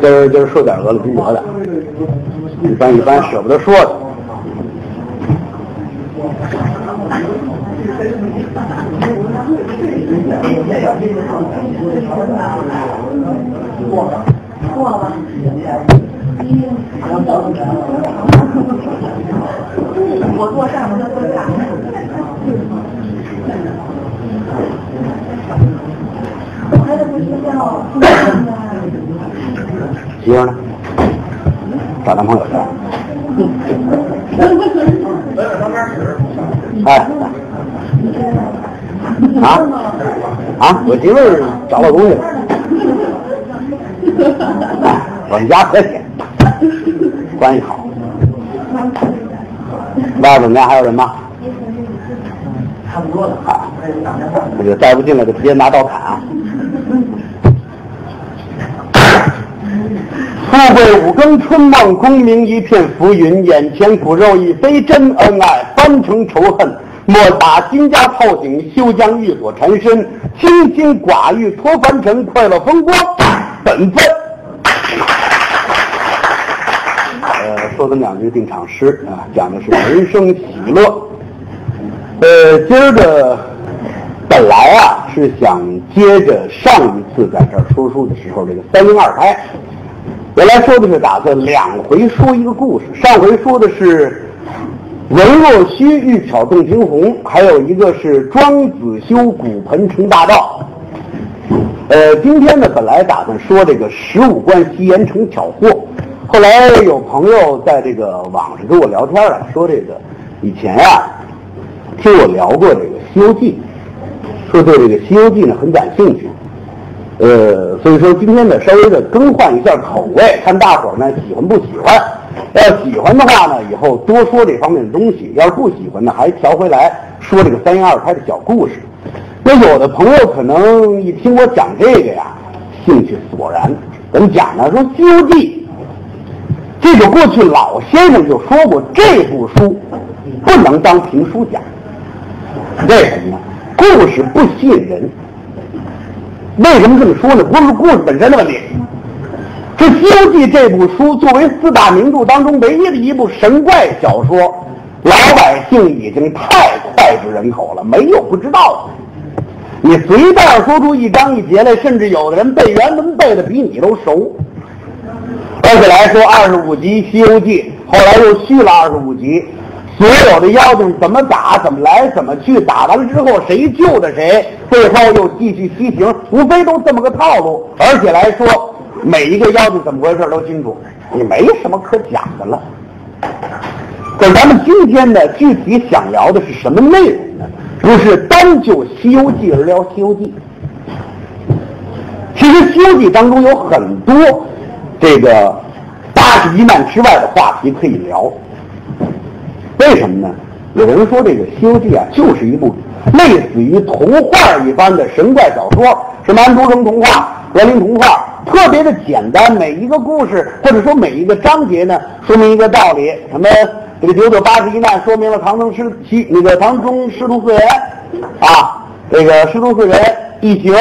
今儿今儿说点俄了中国的，一般一般舍不得说的。我坐上面，他坐下面。孩子不睡觉，媳妇儿呢？找男朋友去了？哎，啊啊！我媳妇儿找老东西了。哎，我们家和谐，关系好。外边怎么样？还有人吗？差不多了。啊，这个再不进来就直接拿刀砍啊！富贵五更春梦，功名一片浮云，眼前骨肉已非真恩爱，翻成仇恨。莫打金家炮警，休将玉锁缠身，清心寡欲脱凡尘，快乐风光本分。呃，说这么两句定场诗啊，讲的是人生喜乐。呃，今儿个本来啊是想接着上一次在这儿说书的时候这个三零二胎，原来说的是打算两回说一个故事，上回说的是文若虚欲巧动惊鸿，还有一个是庄子修骨盆成大道。呃，今天呢本来打算说这个十五贯西岩成巧货，后来有朋友在这个网上跟我聊天啊，说这个以前呀、听我聊过这个《西游记》，说对这个《西游记》呢很感兴趣，呃，所以说今天呢稍微的更换一下口味，看大伙儿呢喜欢不喜欢。要喜欢的话呢，以后多说这方面的东西；要是不喜欢呢，还调回来说这个三言二胎的小故事。那有的朋友可能一听我讲这个呀，兴趣索然。怎么讲呢？说《西游记》这个过去老先生就说过，这部书不能当评书讲。为什么呢？故事不吸引人。为什么这么说呢？不是故事本身的问题。这《西游记》这部书作为四大名著当中唯一的一部神怪小说，老百姓已经太脍炙人口了，没有不知道的。你随便说出一章一节来，甚至有的人背原文背的比你都熟。而且来说，二十五集《西游记》，后来又续了二十五集，所有的妖精怎么打，怎么来，怎么去，打完了之后谁救的谁，最后又继续西行，无非都这么个套路。而且来说，每一个妖精怎么回事都清楚，你没什么可讲的了。可咱们今天呢，具体想聊的是什么内容呢？不是单就《西游记》而聊《西游记》。其实《西游记》当中有很多这个八十一难之外的话题可以聊。为什么呢？有人说这个《西游记》啊，就是一部类似于童话一般的神怪小说，什么安徒生童话、格林童话，特别的简单。每一个故事或者说每一个章节呢，说明一个道理。什么这个九九八十一难，说明了唐僧师七那个唐僧师徒四人啊，这个师徒四人一行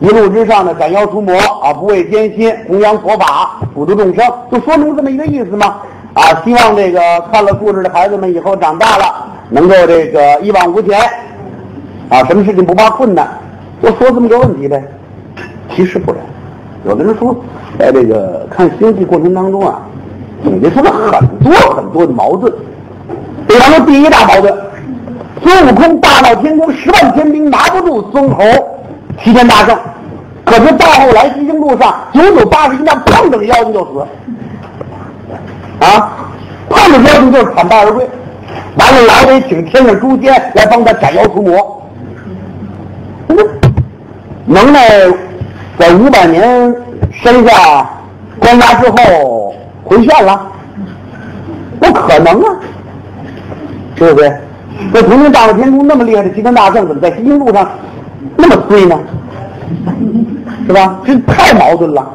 一路之上呢，斩妖除魔啊，不畏艰辛，弘扬佛法，普度众生，就说明这么一个意思嘛。啊，希望这个看了故事的孩子们以后长大了，能够这个一往无前，啊，什么事情不怕困难，就说这么个问题呗。其实不然，有的人说，在这个看《西游记》过程当中啊，总结出了很多很多的矛盾。比方说，第一大矛盾，孙悟空大闹天宫，十万天兵拿不住孙猴齐天大圣，可是到后来西行路上九九八十一难，碰着个妖精就死。啊，碰着妖精就是惨败而归，完了老得请天上诸仙来帮他斩妖除魔。能耐在五百年身下关押之后回旋了，不可能啊，对不对？这曾经大闹天宫那么厉害的齐天大圣，怎么在西行路上那么衰呢？是吧？这太矛盾了。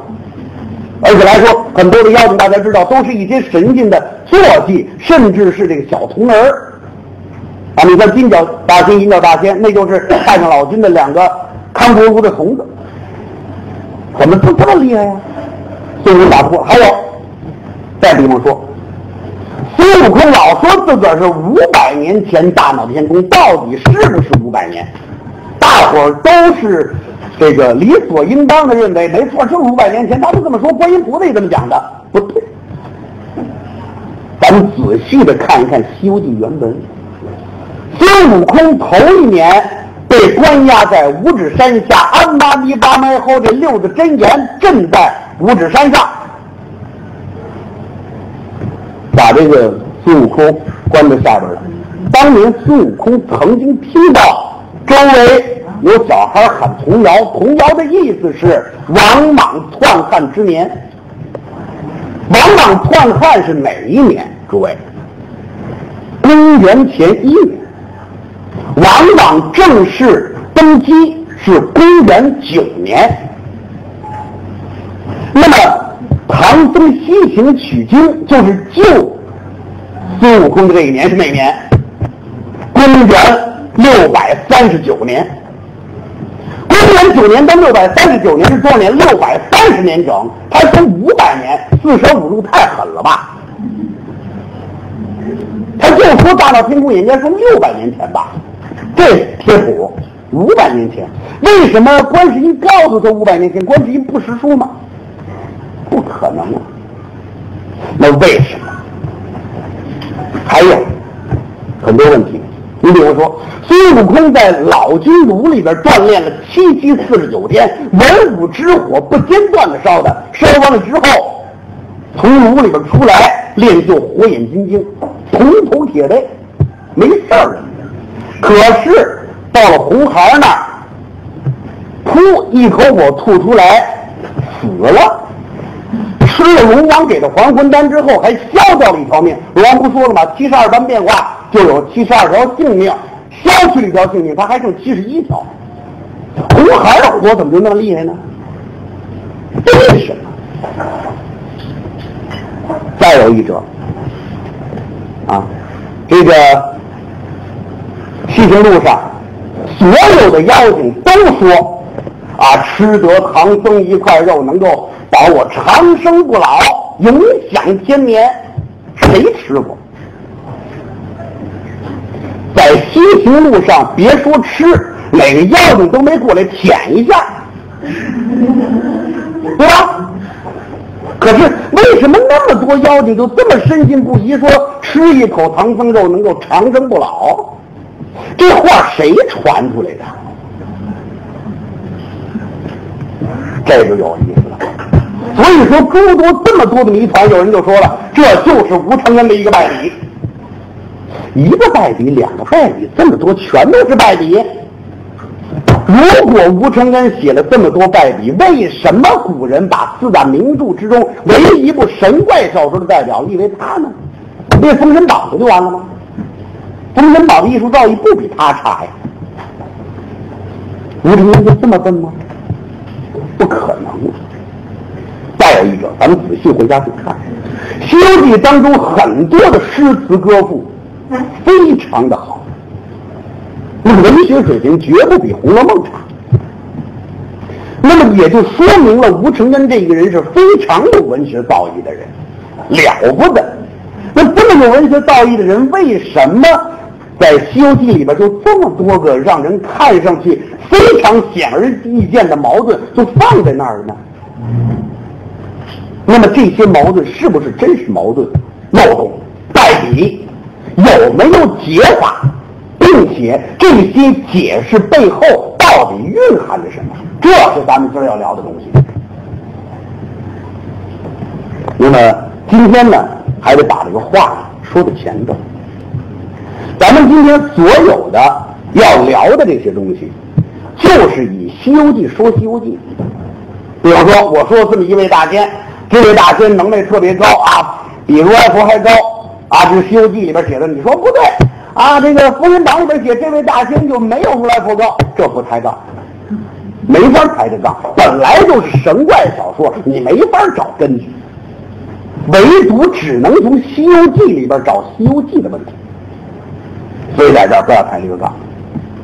而且来说，很多的妖精大家知道，都是一些神仙的坐骑，甚至是这个小童儿。啊，你看金角大仙、银角大仙，那就是太上老君的两个康国如的童子，怎么都这么厉害呀？孙悟空打不过，还有，再比方说，孙悟空老说自个儿是五百年前大闹天宫，到底是不是五百年？大伙儿都是这个理所应当的认为，没错，就是五百年前，他们这么说，观音菩萨也这么讲的，不对。咱们仔细的看一看《西游记》原文，孙悟空头一年被关押在五指山下，安妈尼八埋后这六字真言镇在五指山上，把这个孙悟空关在下边了。当年孙悟空曾经听到周围有小孩喊童谣，童谣的意思是王莽篡汉之年。王莽篡汉是哪一年？诸位，公元前一年。王莽正式登基是公元九年。那么唐僧西行取经就是救孙悟空的这一年是哪年？公元六百三十九年。公元九年到六百三十九年是多少年？六百三十年整。他说五百年，四舍五入太狠了吧？他就说大闹天宫也应该说六百年前吧？这贴谱，五百年前。为什么观世音告诉他五百年前？观世音不识数吗？不可能啊！那为什么？还有很多问题。你比如说，孙悟空在老君炉里边锻炼了七七四十九天，文武之火不间断的烧的，烧完了之后，从炉里边出来练就火眼金睛，铜头铁背，没事儿了。可是到了红孩那儿，噗，一口火吐出来，死了。吃了龙王给的还魂丹之后，还消掉了一条命。龙王不说了吗？七十二般变化就有七十二条性命，消去了一条性命，他还剩七十一条。红孩的火怎么就那么厉害呢？为什么？再有一者啊，这个西行路上，所有的妖精都说啊，吃得唐僧一块肉能够。保我长生不老，永享天年，谁吃过？在西行路上，别说吃，哪个妖精都没过来舔一下，对吧？可是为什么那么多妖精都这么深信不疑，说吃一口唐僧肉能够长生不老？这话谁传出来的？这就有意思了。所以说，诸多这么多的谜团，有人就说了，这就是吴承恩的一个败笔。一个败笔，两个败笔，这么多全都是败笔。如果吴承恩写了这么多败笔，为什么古人把四大名著之中唯一一部神怪小说的代表立为他呢？列《封神榜》不就完了吗？《封神榜》的艺术造诣不比他差呀。吴承恩就这么笨吗？不可能。再有一个，咱们仔细回家去看《西游记》当中很多的诗词歌赋，非常的好，那文学水平绝不比《红楼梦》差。那么也就说明了吴承恩这个人是非常有文学造诣的人，了不得。那这么有文学造诣的人，为什么在《西游记》里边就这么多个让人看上去非常显而易见的矛盾，就放在那儿呢？那么这些矛盾是不是真实矛盾、漏洞、败笔？有没有解法？并且这些解释背后到底蕴含着什么？这是咱们今儿要聊的东西。那么今天呢，还得把这个话说在前头。咱们今天所有的要聊的这些东西，就是以《西游记》说《西游记》。比方说，我说这么一位大仙。这位大仙能耐特别高啊，比如来佛还高啊！这《西游记》里边写的，你说不对啊？这个《封神榜》里边写这位大仙就没有如来佛高，这不抬杠，没法抬这杠。本来就是神怪小说，你没法找根据，唯独只能从《西游记》里边找《西游记》的问题。所以在这不要抬这个杠。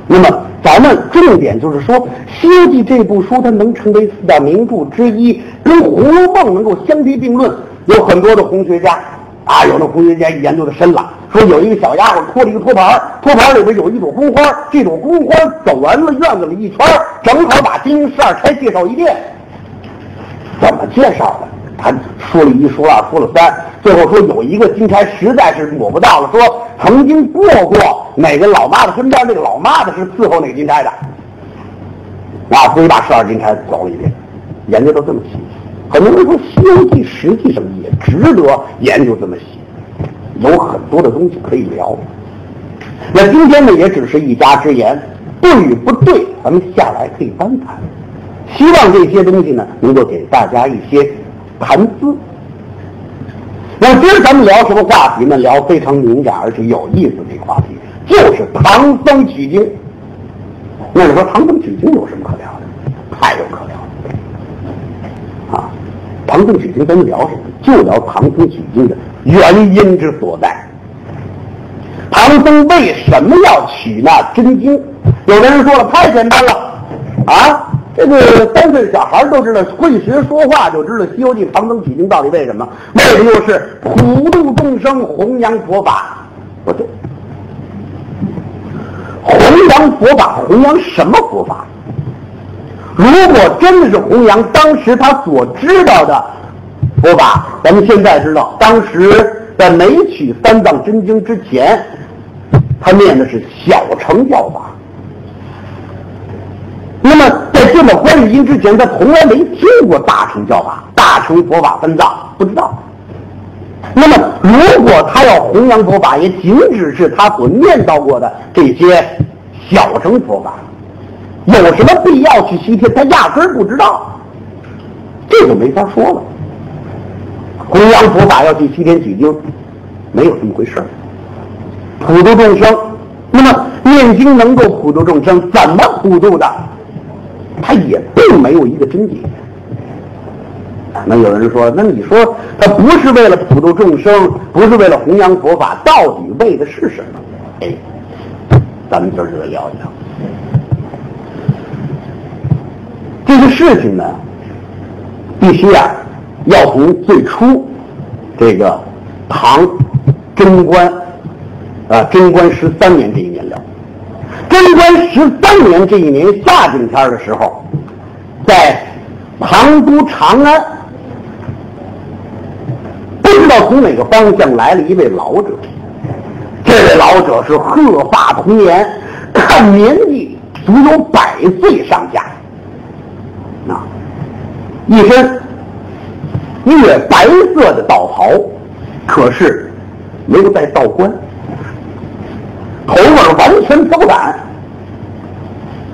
那么咱们重点就是说，《西游记》这部书它能成为四大名著之一，跟《红楼梦》能够相提并论。有很多的红学家啊，有的红学家研究的深了，说有一个小丫鬟拖了一个托盘，托盘里边有一朵宫花，这朵宫花走完了院子里一圈，正好把金陵十二钗介绍一遍。怎么介绍的？他说了一，说二，说了三，最后说有一个金钗实在是抹不到了，说曾经过过哪个老妈子身边，那个老妈子是伺候那个金钗的，啊，所以把十二金钗走了一遍，研究到这么细。很多人说《西游记》实际上也值得研究这么写，有很多的东西可以聊。那今天呢，也只是一家之言，对与不对，咱们下来可以翻谈。希望这些东西呢，能够给大家一些谈资。那今儿咱们聊什么话题呢？聊非常敏感而且有意思的一个话题，就是唐僧取经。那你说唐僧取经有什么可聊的？太有可聊了！唐僧取经咱们聊什么？就聊唐僧取经的原因之所在。唐僧为什么要取那真经？有的人说了，太简单了啊！这个三岁小孩都知道，会学说话就知道《西游记》唐僧取经到底为什么？为的就是普度众生，弘扬佛法。不对，弘扬佛法，弘扬什么佛法？如果真的是弘扬当时他所知道的佛法，咱们现在知道，当时在没取三藏真经之前，他念的是小乘教法。那么，在见到观世音之前，他从来没听过大乘教法、大乘佛法分藏，不知道。那么，如果他要弘扬佛法，也仅只是他所念到过的这些小乘佛法，有什么必要去西天？他压根儿不知道，这就没法说了。弘扬佛法要去西天取经，没有这么回事儿。普度众生，那么念经能够普度众生，怎么普度的？他也并没有一个真解。那有人说，那你说他不是为了普度众生，不是为了弘扬佛法，到底为的是什么？哎，咱们今儿就来聊一聊这个事情呢，必须啊，要从最初这个唐贞观啊贞观十三年这一年聊。贞观十三年这一年夏景天的时候，在唐都长安，不知道从哪个方向来了一位老者。这位老者是鹤发童颜，看年纪足有百岁上下，一身月白色的道袍，可是没有戴道冠。头发完全飘散，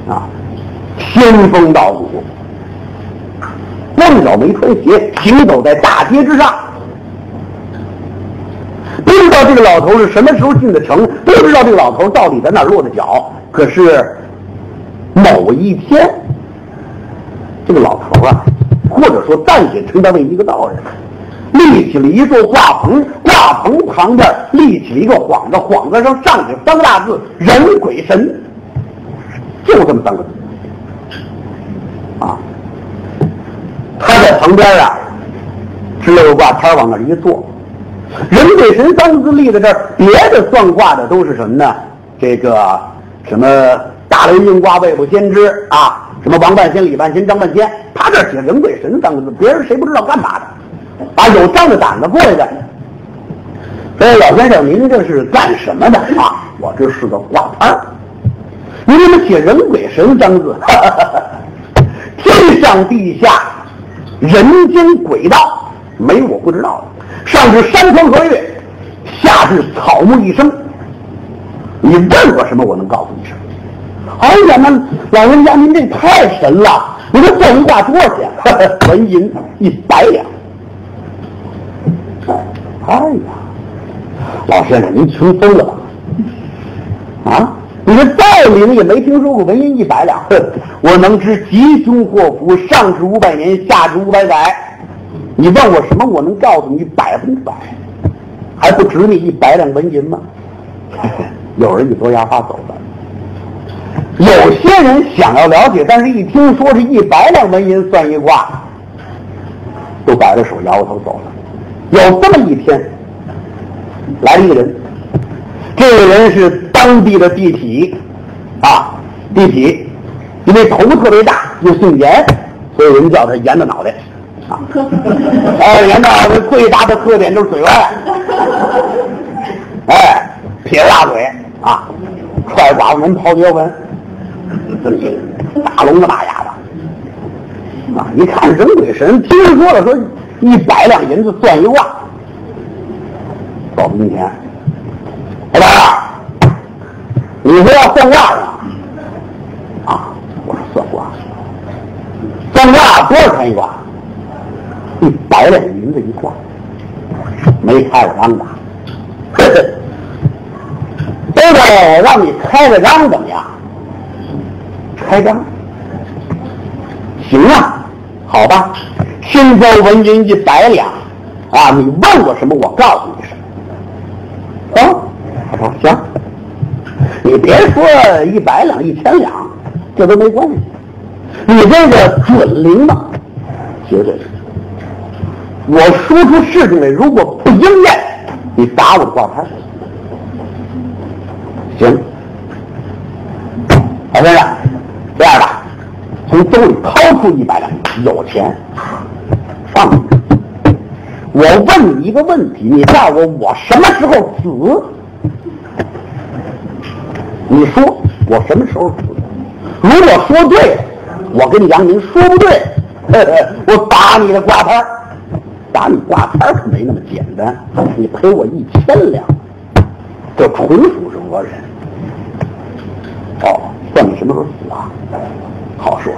啊，仙风道骨，光脚没穿鞋，行走在大街之上。不知道这个老头是什么时候进的城，不知道这个老头到底在哪落的脚。可是某一天，这个老头啊，或者说暂且称他为一个道人。立起了一座挂棚，挂棚旁边立起一个幌子，幌子上上写三个大字“人鬼神”，就这么三个字。啊，他在旁边啊，支了个挂摊往那儿一坐，“人鬼神”三个字立在这儿，别的算卦的都是什么呢？这个什么大雷运卦未卜先知啊，什么王半仙、李半仙、张半仙，他这写“人鬼神”三个字，别人谁不知道干嘛的？啊，有仗着胆子过来的。说老先生，您这是干什么的啊？我这是个挂摊儿。您怎么写“人鬼神”三个字？天上地下，人间鬼道，没我不知道的。上至山川河岳，下至草木一生，你问我什么，我能告诉你。哎呀，那老人家您这太神了！你这算一卦多少钱？纹银一百两。哎呀，老先生，您穷疯了吧？啊，你说再灵也没听说过纹银一百两。哼，我能知吉凶祸福，上至五百年，下至五百载。你问我什么，我能告诉你百分之百，还不值你一百两纹银吗？有人一拨牙花走了。有些人想要了解，但是一听说是一百两纹银算一卦，都摆着手摇摇头走了。有这么一天，来了一个人，这个人是当地的地痞啊，地痞，因为头特别大，又姓严，所以人叫他严的脑袋啊。哎，严的脑袋最大的特点就是嘴歪，哎，撇着大嘴啊，踹寡妇门，刨绝坟，这么一个大聋子大哑巴啊！一看人鬼神，听说了说一百两银子算一卦，到明天，老板，你说要算卦呢？啊，我说算卦，算卦多少钱一卦？一百两银子一卦，没开过张的。这个让你开个张怎么样？开张，行啊，好吧。先交文银一百两啊，你问我什么，我告诉你什么。啊，他说行，你别说一百两、一千两，这都没关系。你这个准灵吗？绝对是。我说出事情来，如果不应验，你打我的挂牌。行，老先生，这样吧，兜里掏出一百两，有钱，放。我问你一个问题，你告诉我我什么时候死？你说我什么时候死？如果说对，我跟杨明；说不对，我打你的挂牌。打你挂牌可没那么简单，你赔我一千两，这纯属是讹人。哦，算你什么时候死啊？好说，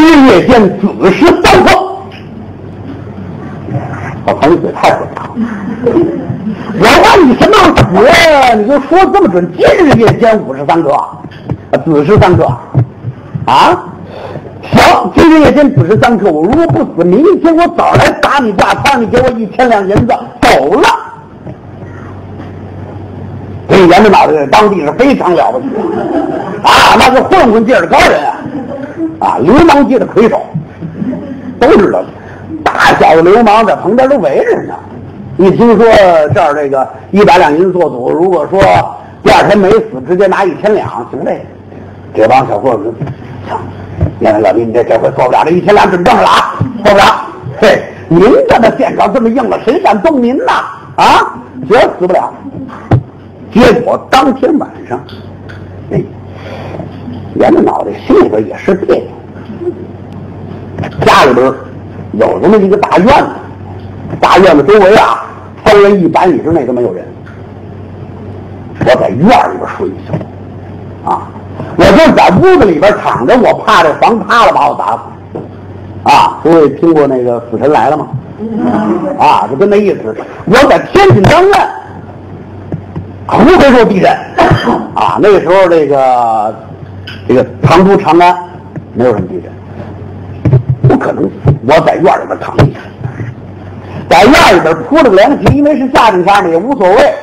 今日夜间子时三刻。老唐，你嘴太损了！我问你什么时候死，你就说这么准。今日夜间五时三刻，子时三刻，啊？行，今日夜间子时三刻，我如果不死，明天我早来打你挂摊，你给我一千两银子，走了。这严的脑袋在当地是非常了不起啊，那是混混界的高人啊，啊，流氓界的魁首，都知道。大小的流氓在旁边都围着呢。一听说这儿这个一百两银子做赌，如果说第二天没死，直接拿一千两，行嘞。这帮小混混，操！严老弟，你这这回做不了，这一千两准挣了啊，做不了。嘿，您这的现场这么硬了，谁敢动您呐？啊，绝死不了。结果当天晚上，哎，严的脑袋心里边也是别扭。家里边有这么一个大院子，大院子周围啊，方圆一百米之内都没有人。我在院里边睡一宿，啊，我就在屋子里边躺着，我怕这房塌了把我打死。啊，诸位听过那个《死神来了》吗？啊，就跟那意思。我在天津当院。不会受地震啊！那个时候，这个这个唐都长安没有什么地震，不可能。我在院里边躺一下，在院里边铺了个凉席，因为是夏天天嘛，也无所谓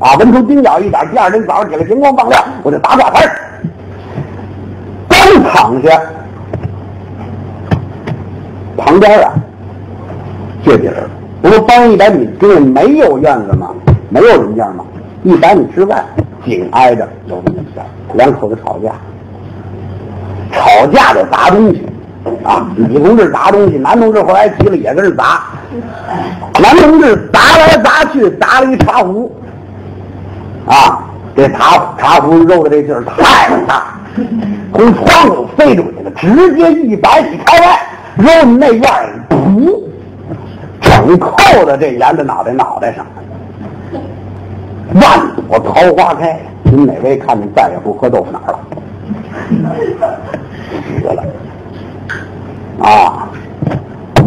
啊。蚊虫叮咬一点，第二天早上起来，天光放亮，我就打挂摊刚躺下，旁边啊，这地儿不是方圆一百米之内没有院子吗？没有人家吗？一百米之外，紧挨着有这么一家，两口子吵架，吵架就砸东西，啊，女同志砸东西，男同志后来急了也跟着砸，男同志砸来砸去砸了一茶壶，啊，这茶茶壶揉的这劲儿太大，从窗户飞出去了，直接一百米开外，揉你那院儿，噗，整扣在这严的脑袋脑袋上。万朵桃花开，您哪位看见再也不喝豆腐脑了？死了啊！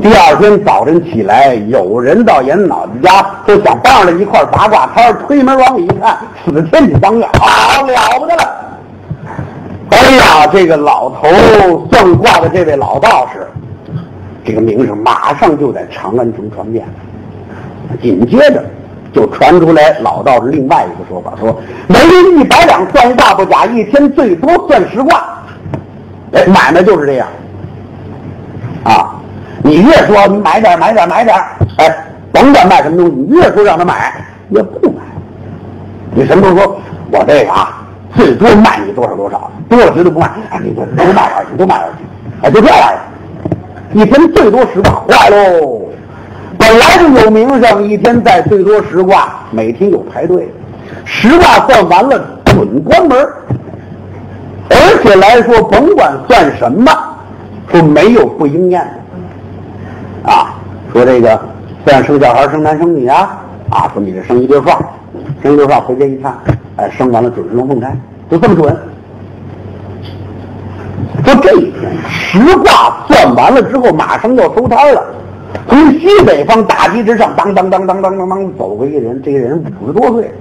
第二天早晨起来，有人到严脑袋家，就想帮着一块八卦摊推门往里一看，死天津当院，好了不得了！哎呀，这个老头算卦的这位老道士，这个名声马上就在长安城传遍了。紧接着。就传出来老道士另外一个说法，说每人一百两算一卦不假，一天最多算十卦。哎，买卖就是这样啊！你越说你买点买点买点，哎，甭管卖什么东西，你越说让他买越不买。你什么时候说我这个啊，最多卖你多少多少，多了绝对不卖。哎，你这多卖点去，多卖点去，哎，就这样。一天最多十挂，坏喽！本来就有名声，一天再最多十挂，每天有排队，十挂算完了准关门。而且来说，甭管算什么，说没有不应验的啊。说这个算生小孩，生男生女啊，啊，说你这生一对双，生一对双，回家一看，哎，生完了准是龙凤胎，就这么准。说这一天十卦算完了之后，马上要收摊了。从西北方大街之上，当当当当当当当走过一个人，这个人五十多岁，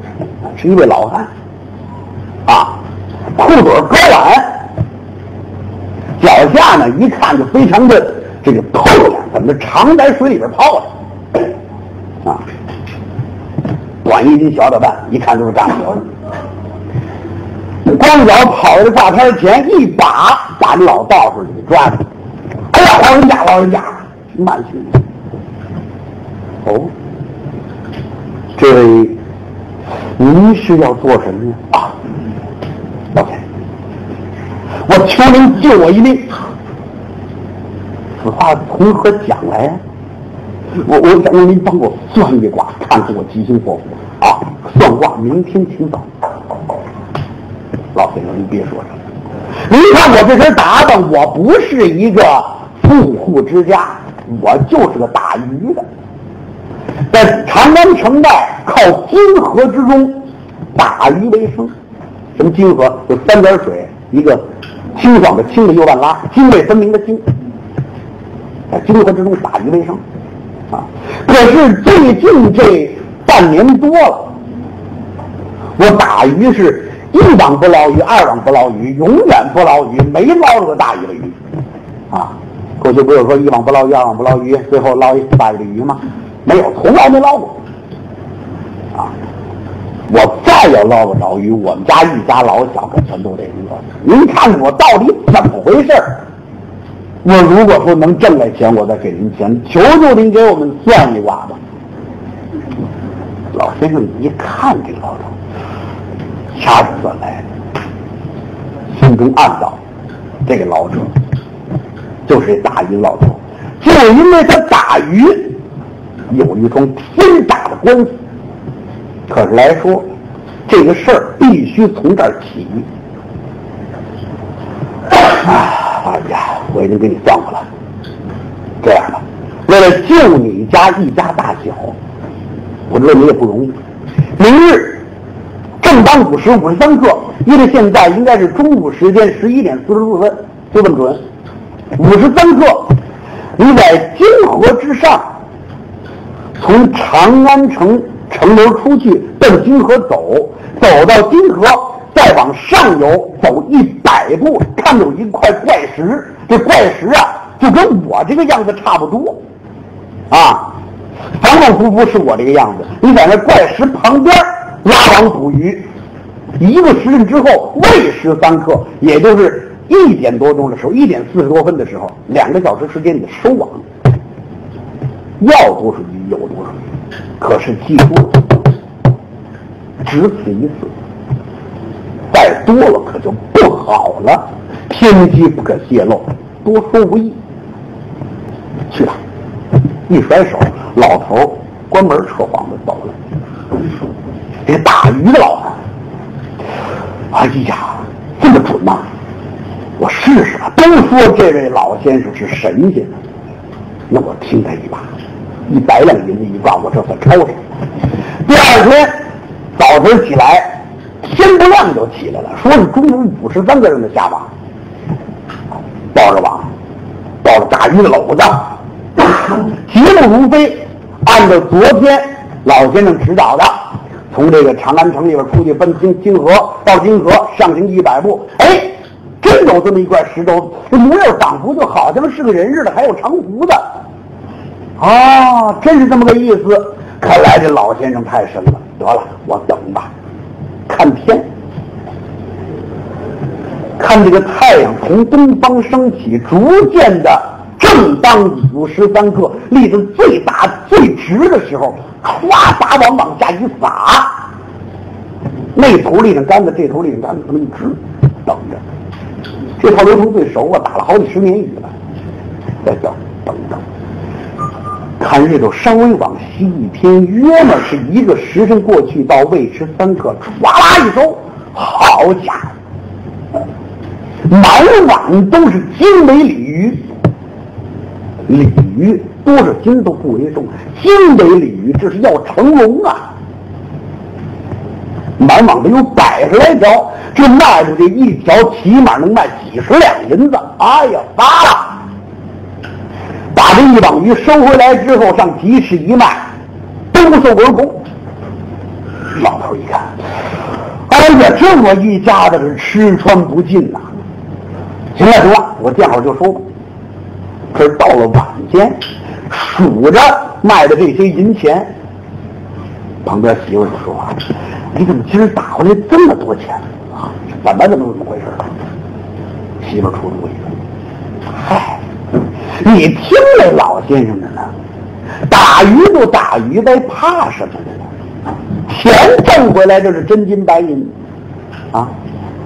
是一位老汉，啊，裤腿高挽，脚下呢一看就非常的这个透亮，怎么常在水里边泡着，啊，短衣襟小打扮，一看就是干活的。光脚跑到大摊前，一把把老道士给抓住。哎呀，老人家，老人家，慢去。哦，这位，您是要做什么呀？啊，我求您救我一命。此话从何讲来呀？我我想让您帮我算一卦，看出我吉星祸福啊！算卦，明天请早。老先生，您别说什么。您看我这身打扮，我不是一个富户之家，我就是个打鱼的，在长安城外靠金河之中打鱼为生。什么金河？就三点水，一个清爽的清的右半拉，泾渭分明的泾，在泾河之中打鱼为生。啊，可是最近这半年多了，我打鱼是。一网不捞鱼，二网不捞鱼，永远不捞鱼，没捞着个大鱼的鱼，啊！过去不是说一网不捞鱼，二网不捞鱼，最后捞一大鱼的鱼吗？没有，从来没捞过，我再要捞不着鱼，我们家一家老小可全都得饿死。您看我到底怎么回事？我如果说能挣来钱，我再给您钱，求求您给我们算一卦吧。老先生一看这老头。掐指算来，心中暗道：这个老者就是打鱼老头，就因为他打鱼有一桩天大的关系。可是来说，这个事儿必须从这儿起。哎呀，我已经给你算过了。这样吧，为了救你家一家大小，我知道你也不容易。明日。正当午时五十三刻，因为现在应该是中午时间十一点四十四分，就这么准。五十三刻，你在金河之上，从长安城城门出去，奔金河走，走到金河，再往上游走一百步，看到一块怪石。这怪石啊，就跟我这个样子差不多，啊，反反复复是我这个样子。你在那怪石旁边。拉网捕鱼，一个时辰之后未时三刻，也就是一点多钟的时候，一点四十多分的时候，两个小时时间你收网，要多少鱼有多少鱼，可是记住，只此一次，再多了可就不好了，天机不可泄露，多说无益。去吧，一甩手，老头关门撤幌子走了。这打鱼的老汉，哎呀，这么准吗？我试试吧。都说这位老先生是神仙，那我听他一把，一百两银子一挂，我这算抄上。第二天早晨起来，天不亮就起来了，说是中午五十三个人的下网，抱着网，抱着大鱼篓子，急目如飞，按照昨天老先生指导的。从这个长安城里边出去，奔金金河，到金河上行一百步，哎，真有这么一块石头，这模样仿佛就好像是个人似的，还有长胡子，啊，真是这么个意思。看来这老先生太神了。得了，我等吧，看天，看这个太阳从东方升起，逐渐的正当子时三刻，立得最大最直的时候，咵撒网往下一撒，那头立上杆子，这头立上杆子，这么一直等着。这套流程最熟啊，打了好几十年雨了，再叫等等。看日头稍微往西一偏，约么是一个时辰过去，到未迟三刻，唰啦一收，好家伙，满碗都是金尾鲤鱼，鲤鱼多少斤都不为重，金尾鲤鱼这是要成龙啊！满网的有百十来条，这卖出去一条起码能卖几十两银子。哎呀，发了！这一网鱼收回来之后，上集市一卖，兜售而空。老头一看，哎呀，这么一家子是吃穿不尽呐！行了行了，我见好就收吧。可是到了晚间，数着卖的这些银钱，旁边媳妇就说话。你怎么今儿打回来这么多钱啊？怎么怎么怎么回事？媳妇出主意了，嗨，你听那老先生的呢，打鱼就打鱼呗，怕什么呢？钱挣回来就是真金白银啊！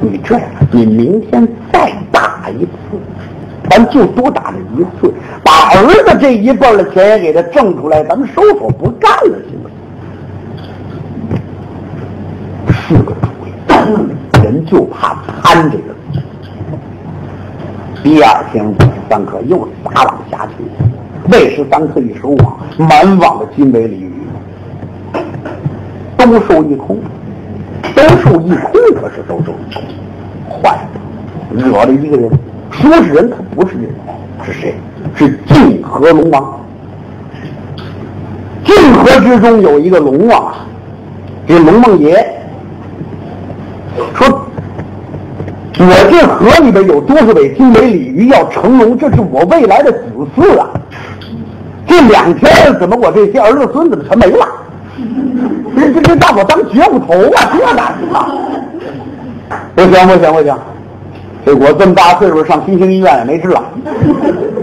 你这样，你明天再打一次，咱就多打这一次，把儿子这一半的钱也给他挣出来，咱们收手不干了，行不行？是个主意，人就怕贪这个。第二天三刻又撒网下去，那时三刻一收网，满网的金尾鲤鱼都收一空，都收一空，可是都收一空，坏了，惹了一个人，说是人，可不是人，是谁？是泾河龙王。泾河之中有一个龙王，这龙王爷。说，我这河里边有多少尾金尾鲤鱼要成龙？这是我未来的子嗣啊！这两天怎么我这些儿子孙子全没了？这这这让我当绝户头啊！这哪行啊？不行不行不行！这我这么大岁数上新兴医院也没治了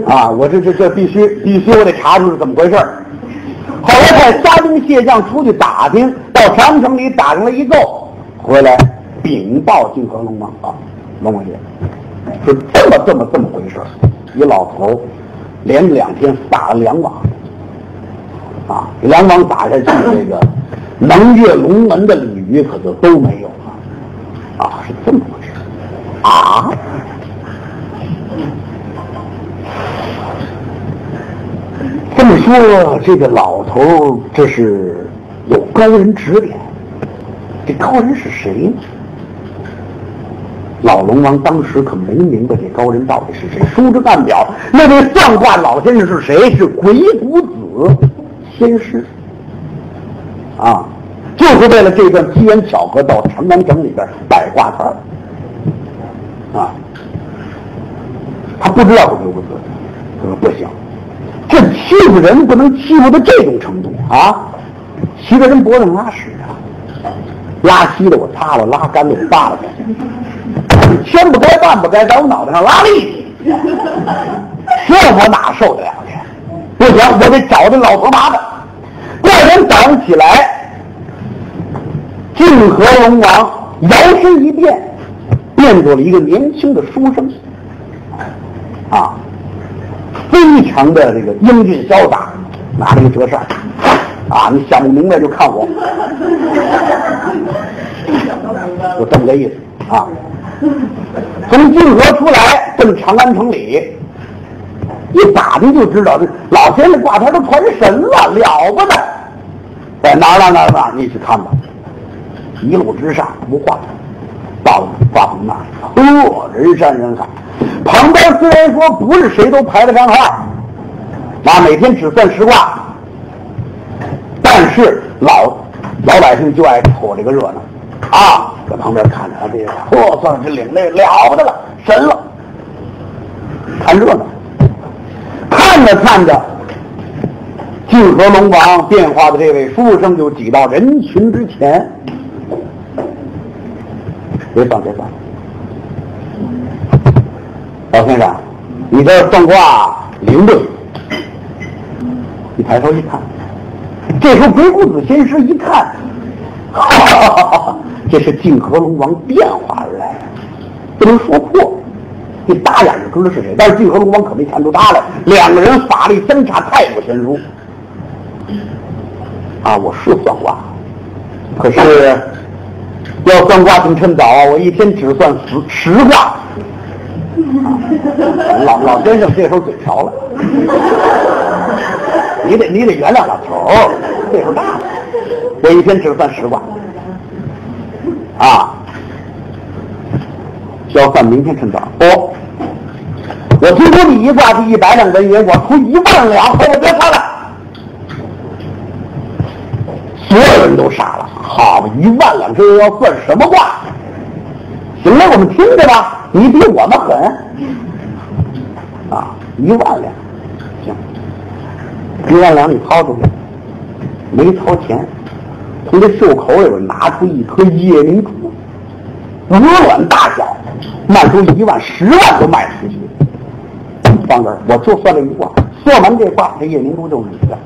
啊！我这这这必须必须我得查出是怎么回事后来派虾兵蟹将出去打听，到长城里打听了一够，回来。禀报泾河龙王啊，龙王爷，是这么这么这么回事一老头连着两天打了两网，啊，两网打下去，这个能跃龙门的鲤鱼可就都没有了，啊，是这么回事啊。这么说，这个老头这是有高人指点，这高人是谁呢？老龙王当时可没明白这高人到底是谁，书之干表，那位算卦老先生是谁？是鬼谷子仙师啊，就是为了这段机缘巧合到长安城里边摆卦摊啊。他不知道鬼谷子，他说不行，这欺负人不能欺负到这种程度啊！骑在人脖子上拉屎啊，拉稀的我擦了，拉干的我扒了。千不该万不该，在我脑袋上拉力气，这我哪受得了去？不行，我得找这老头麻烦。第二天早上起来，泾河龙王摇身一变，变做了一个年轻的书生，啊，非常的这个英俊潇洒，拿着个折扇，啊，你想不明白就看我，就这么个意思啊。从晋河出来，奔长安城里，一打听就知道，这老先生挂摊都传神了，了不得！在哪儿哪哪儿哪，你去看吧。一路之上不挂，到了挂棚那儿，呵，人山人海。旁边虽然说不是谁都排得上号，啊，每天只算十卦，但是老老百姓就爱瞅这个热闹。啊，在旁边看着啊，这个嚯，算是领内了不得了，神了！看热闹，看着看着，泾河龙王变化的这位书生就挤到人群之前。别放，别放。老先生，你这算卦灵不灵？一抬头一看，这时候鬼谷子先师一看，哈哈哈哈这是泾河龙王变化而来，不能说破。一打眼就知道是谁，但是泾河龙王可没看出他来。两个人法力相差太过悬殊。啊，我是算卦，可是要算卦挺趁早啊，我一天只算十十卦。老老先生这时候嘴瓢了，你得你得原谅老头儿，岁数大了，我一天只算十卦。啊，要算明天趁早。哦，我听说你一卦是一百两纹银，我出一万两，我别看了。所有人都傻了，好，一万两，这又要算什么卦？行了，我们听着吧，你比我们狠啊！一万两，行，一万两你掏出去，没掏钱，从这袖口里边拿出一颗夜明珠，鹅卵大小，卖出一万、十万都卖出去。方哥，我就算这一卦，算完这卦，这夜明珠就是你的。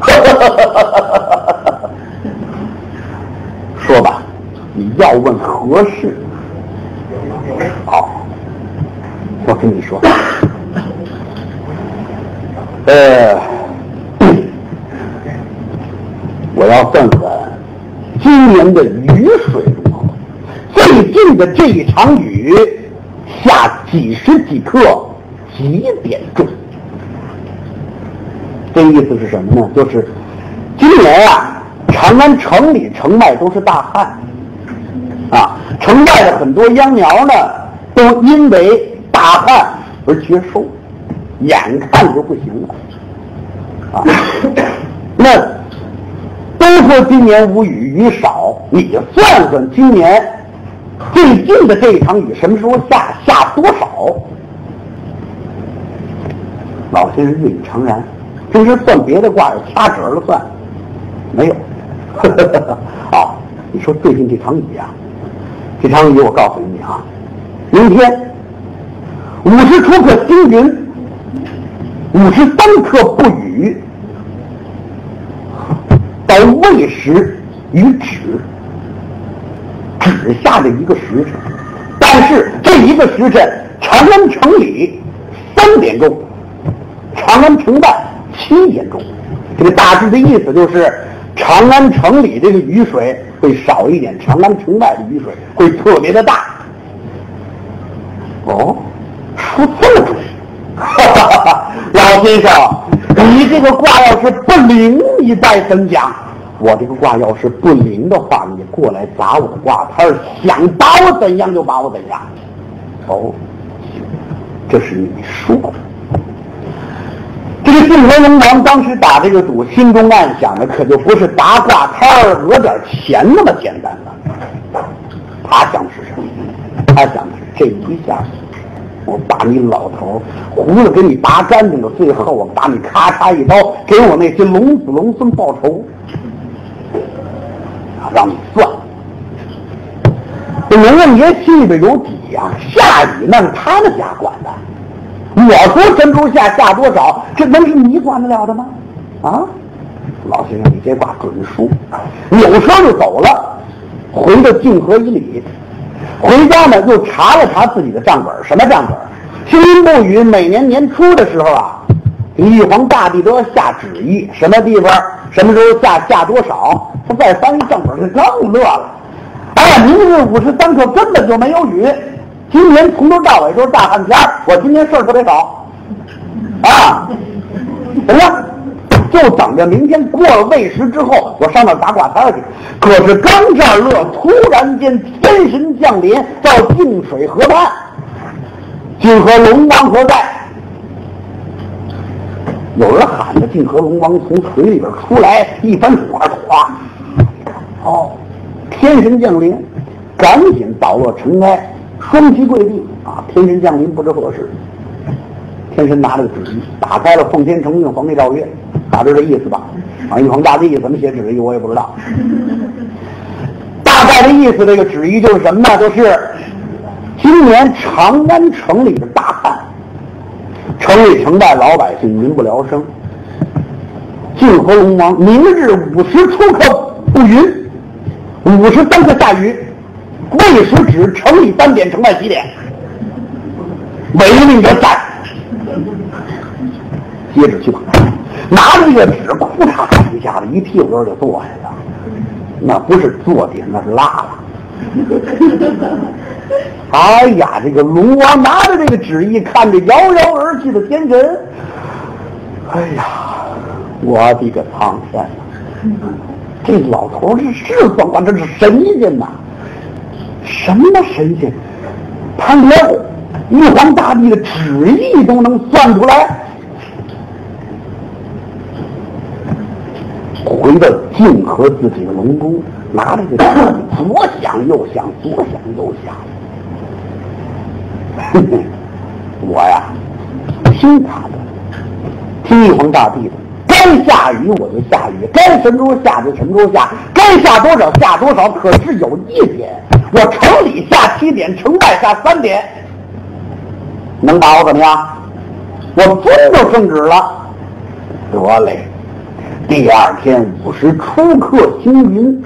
说吧，你要问何事？好，我跟你说，呃，我要算算今年的雨水如何。最近的这一场雨下几时几刻几点钟？这意思是什么呢？就是今年啊，长安城里城外都是大旱。啊，城外的很多秧苗呢，都因为大旱而绝收，眼看就不行了。啊，那说今年无雨，雨少，你就算算今年最近的这一场雨什么时候下，下多少？老先生一诚然，平时算别的卦是掐指了算，没有。啊，你说最近这场雨呀？这场雨我告诉你啊，明天五时初可星云，五时三刻不雨，到未时与止，只下了一个时辰。但是这一个时辰，长安城里三点钟，长安城外七点钟。这个大致的意思就是，长安城里这个雨水。会少一点，长安城外的雨水会特别的大。哦，说这么准，老先生，你这个卦要是不灵，你再怎讲？我这个卦要是不灵的话，你过来砸我的卦摊儿，想把我怎样就把我怎样。哦，这是你说的。这个泾河龙王当时打这个赌，心中暗想的可就不是砸卦摊儿讹点钱那么简单了。他想的是什么？他想的是这一下，我把你老头胡子给你拔干净了，最后我把你咔嚓一刀，给我那些龙子龙孙报仇，让你算。这龙王爷心里边有底呀，下雨那是他们家管的。我说珍珠下下多少，这能是你管得了的吗？啊，老先生，你这话准输。扭身就走了，回到泾河一里，回家呢又查了查自己的账本，什么账本？星云不雨，每年年初的时候啊，玉皇大帝都要下旨意，什么地方什么时候下下多少？他再翻一账本，就更乐了。哎呀，明日五十三刻根本就没有雨。今年从头到尾都是大旱天我今年事儿特别少，啊，怎么样？就等着明天过了未时之后，我上那砸挂摊去。可是刚这儿乐，突然间天神降临到泾水河畔，泾河龙王何在？有人喊着泾河龙王从水里边出来，一翻土花哗，哦，天神降临，赶紧倒落尘埃。双膝跪地啊！天神降临不知何时，天神拿了个旨意，打开了奉天承运皇帝诏曰：“大致这意思吧。啊，玉皇大帝怎么写旨意我也不知道。大概的意思，这个旨意就是什么呢？就是今年长安城里的大旱，城里城外老百姓民不聊生。泾河龙王明日午时初可不云，午时三刻下雨，未时止城里三点，城外几点？违令者斩。接着去吧，拿着这个纸，裤嚓一下子一屁股就坐下了。那不是坐的，那是拉了。哎呀，这个龙王拿着这个旨意，看着遥遥而去的天神，哎呀，我的个苍天呐！这老头是是算卦，这是神仙呐！什么神仙？他连玉皇大帝的旨意都能算出来。回到泾河自己的龙宫，拿着这个左想右想，左想右想。我呀，听他的，听玉皇大帝的，该下雨我就下雨，该什么时候下就什么时候下，该下多少下多少。可是有一点，我城里下七点，城外下三点，能把我怎么样？我遵照圣旨了，得嘞。第二天午时出客星云，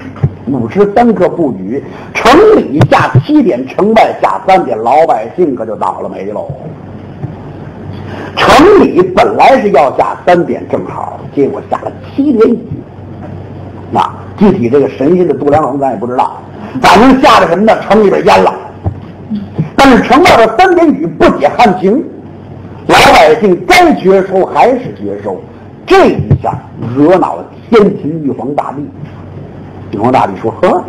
午时三刻不雨，城里下七点，城外下三点，老百姓可就倒了霉喽。城里本来是要下三点正好，结果下了七点雨。那具体这个神仙的度量衡咱也不知道，反正下的什么呢？城里边淹了，但是城外的三点雨不解旱情，老百姓该绝收还是绝收。这一下惹恼了天庭玉皇大帝。玉皇大帝说：“呵，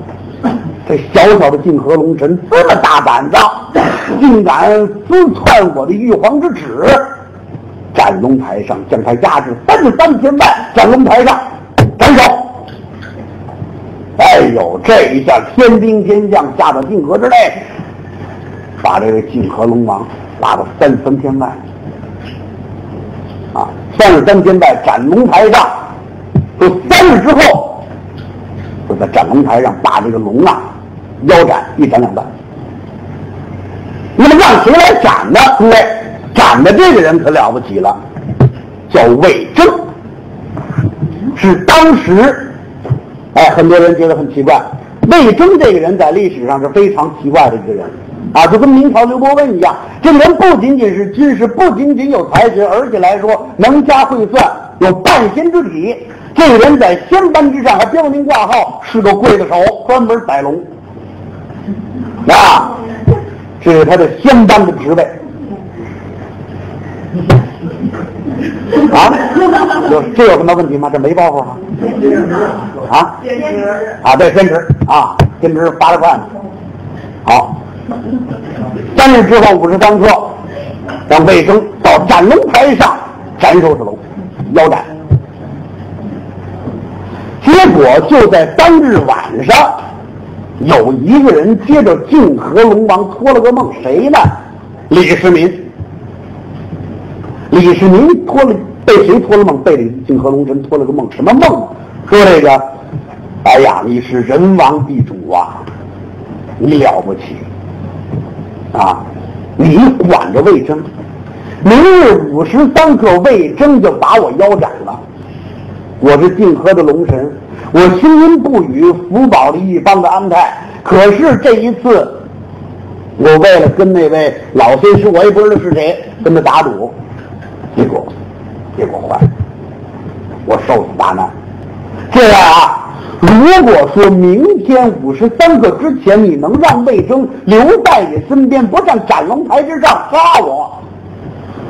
这小小的泾河龙神这么大胆子，竟敢私篡我的玉皇之旨！斩龙台上将他压制三十三天外，斩龙台上斩首。”哎呦，这一下天兵天将下到泾河之内，把这个泾河龙王拉到三十三天外。三十三天在斩龙台上，就三日之后，就在斩龙台上把这个龙啊腰斩一斩两半。那么让谁来斩呢？诸位，斩的这个人可了不起了，叫魏征，是当时，哎，很多人觉得很奇怪，魏征这个人在历史上是非常奇怪的一个人。啊，就跟明朝刘伯温一样，这个人不仅仅是军事，不仅仅有才学，而且来说能掐会算，有半仙之体。这个人在仙班之上还标明挂号，是个刽子手，专门宰龙。啊，这是他的仙班的职位。啊，有这有什么问题吗？这没包袱啊？啊？兼职啊，对，兼职啊，兼职八十块呢。好。三日之后五十三刻，让魏征到斩龙台上斩首这龙，腰斩。结果就在当日晚上，有一个人接着泾河龙王托了个梦，谁呢？李世民。李世民托了，被谁托了梦？被李泾河龙神托了个梦，什么梦？说这个，哎呀，你是人王地主啊，你了不起。啊！你管着魏征，明日午时三刻，魏征就把我腰斩了。我是泾河的龙神，我星云不语，福保了一方的安泰。可是这一次，我为了跟那位老仙师，我也不知道是谁，跟他打赌，结果，结果坏了，我受此大难。这样啊。如果说明天五十三刻之前，你能让魏征留在你身边，不上斩龙台之上杀我，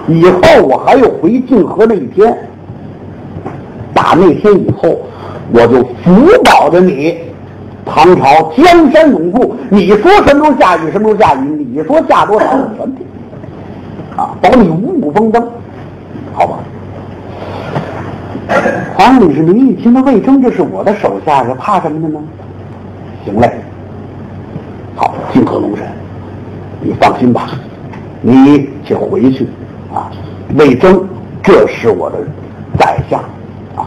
以后我还有回泾河那一天。打那天以后，我就福保着你，唐朝江山永固。你说什么时候下雨，什么时候下雨，你说下多少，我全听。啊，保你五谷丰登，好吧？皇上李世民一听，那魏征这是我的手下，是怕什么的呢？行嘞，好，泾河龙神，你放心吧，你且回去啊。魏征，这是我的宰相啊，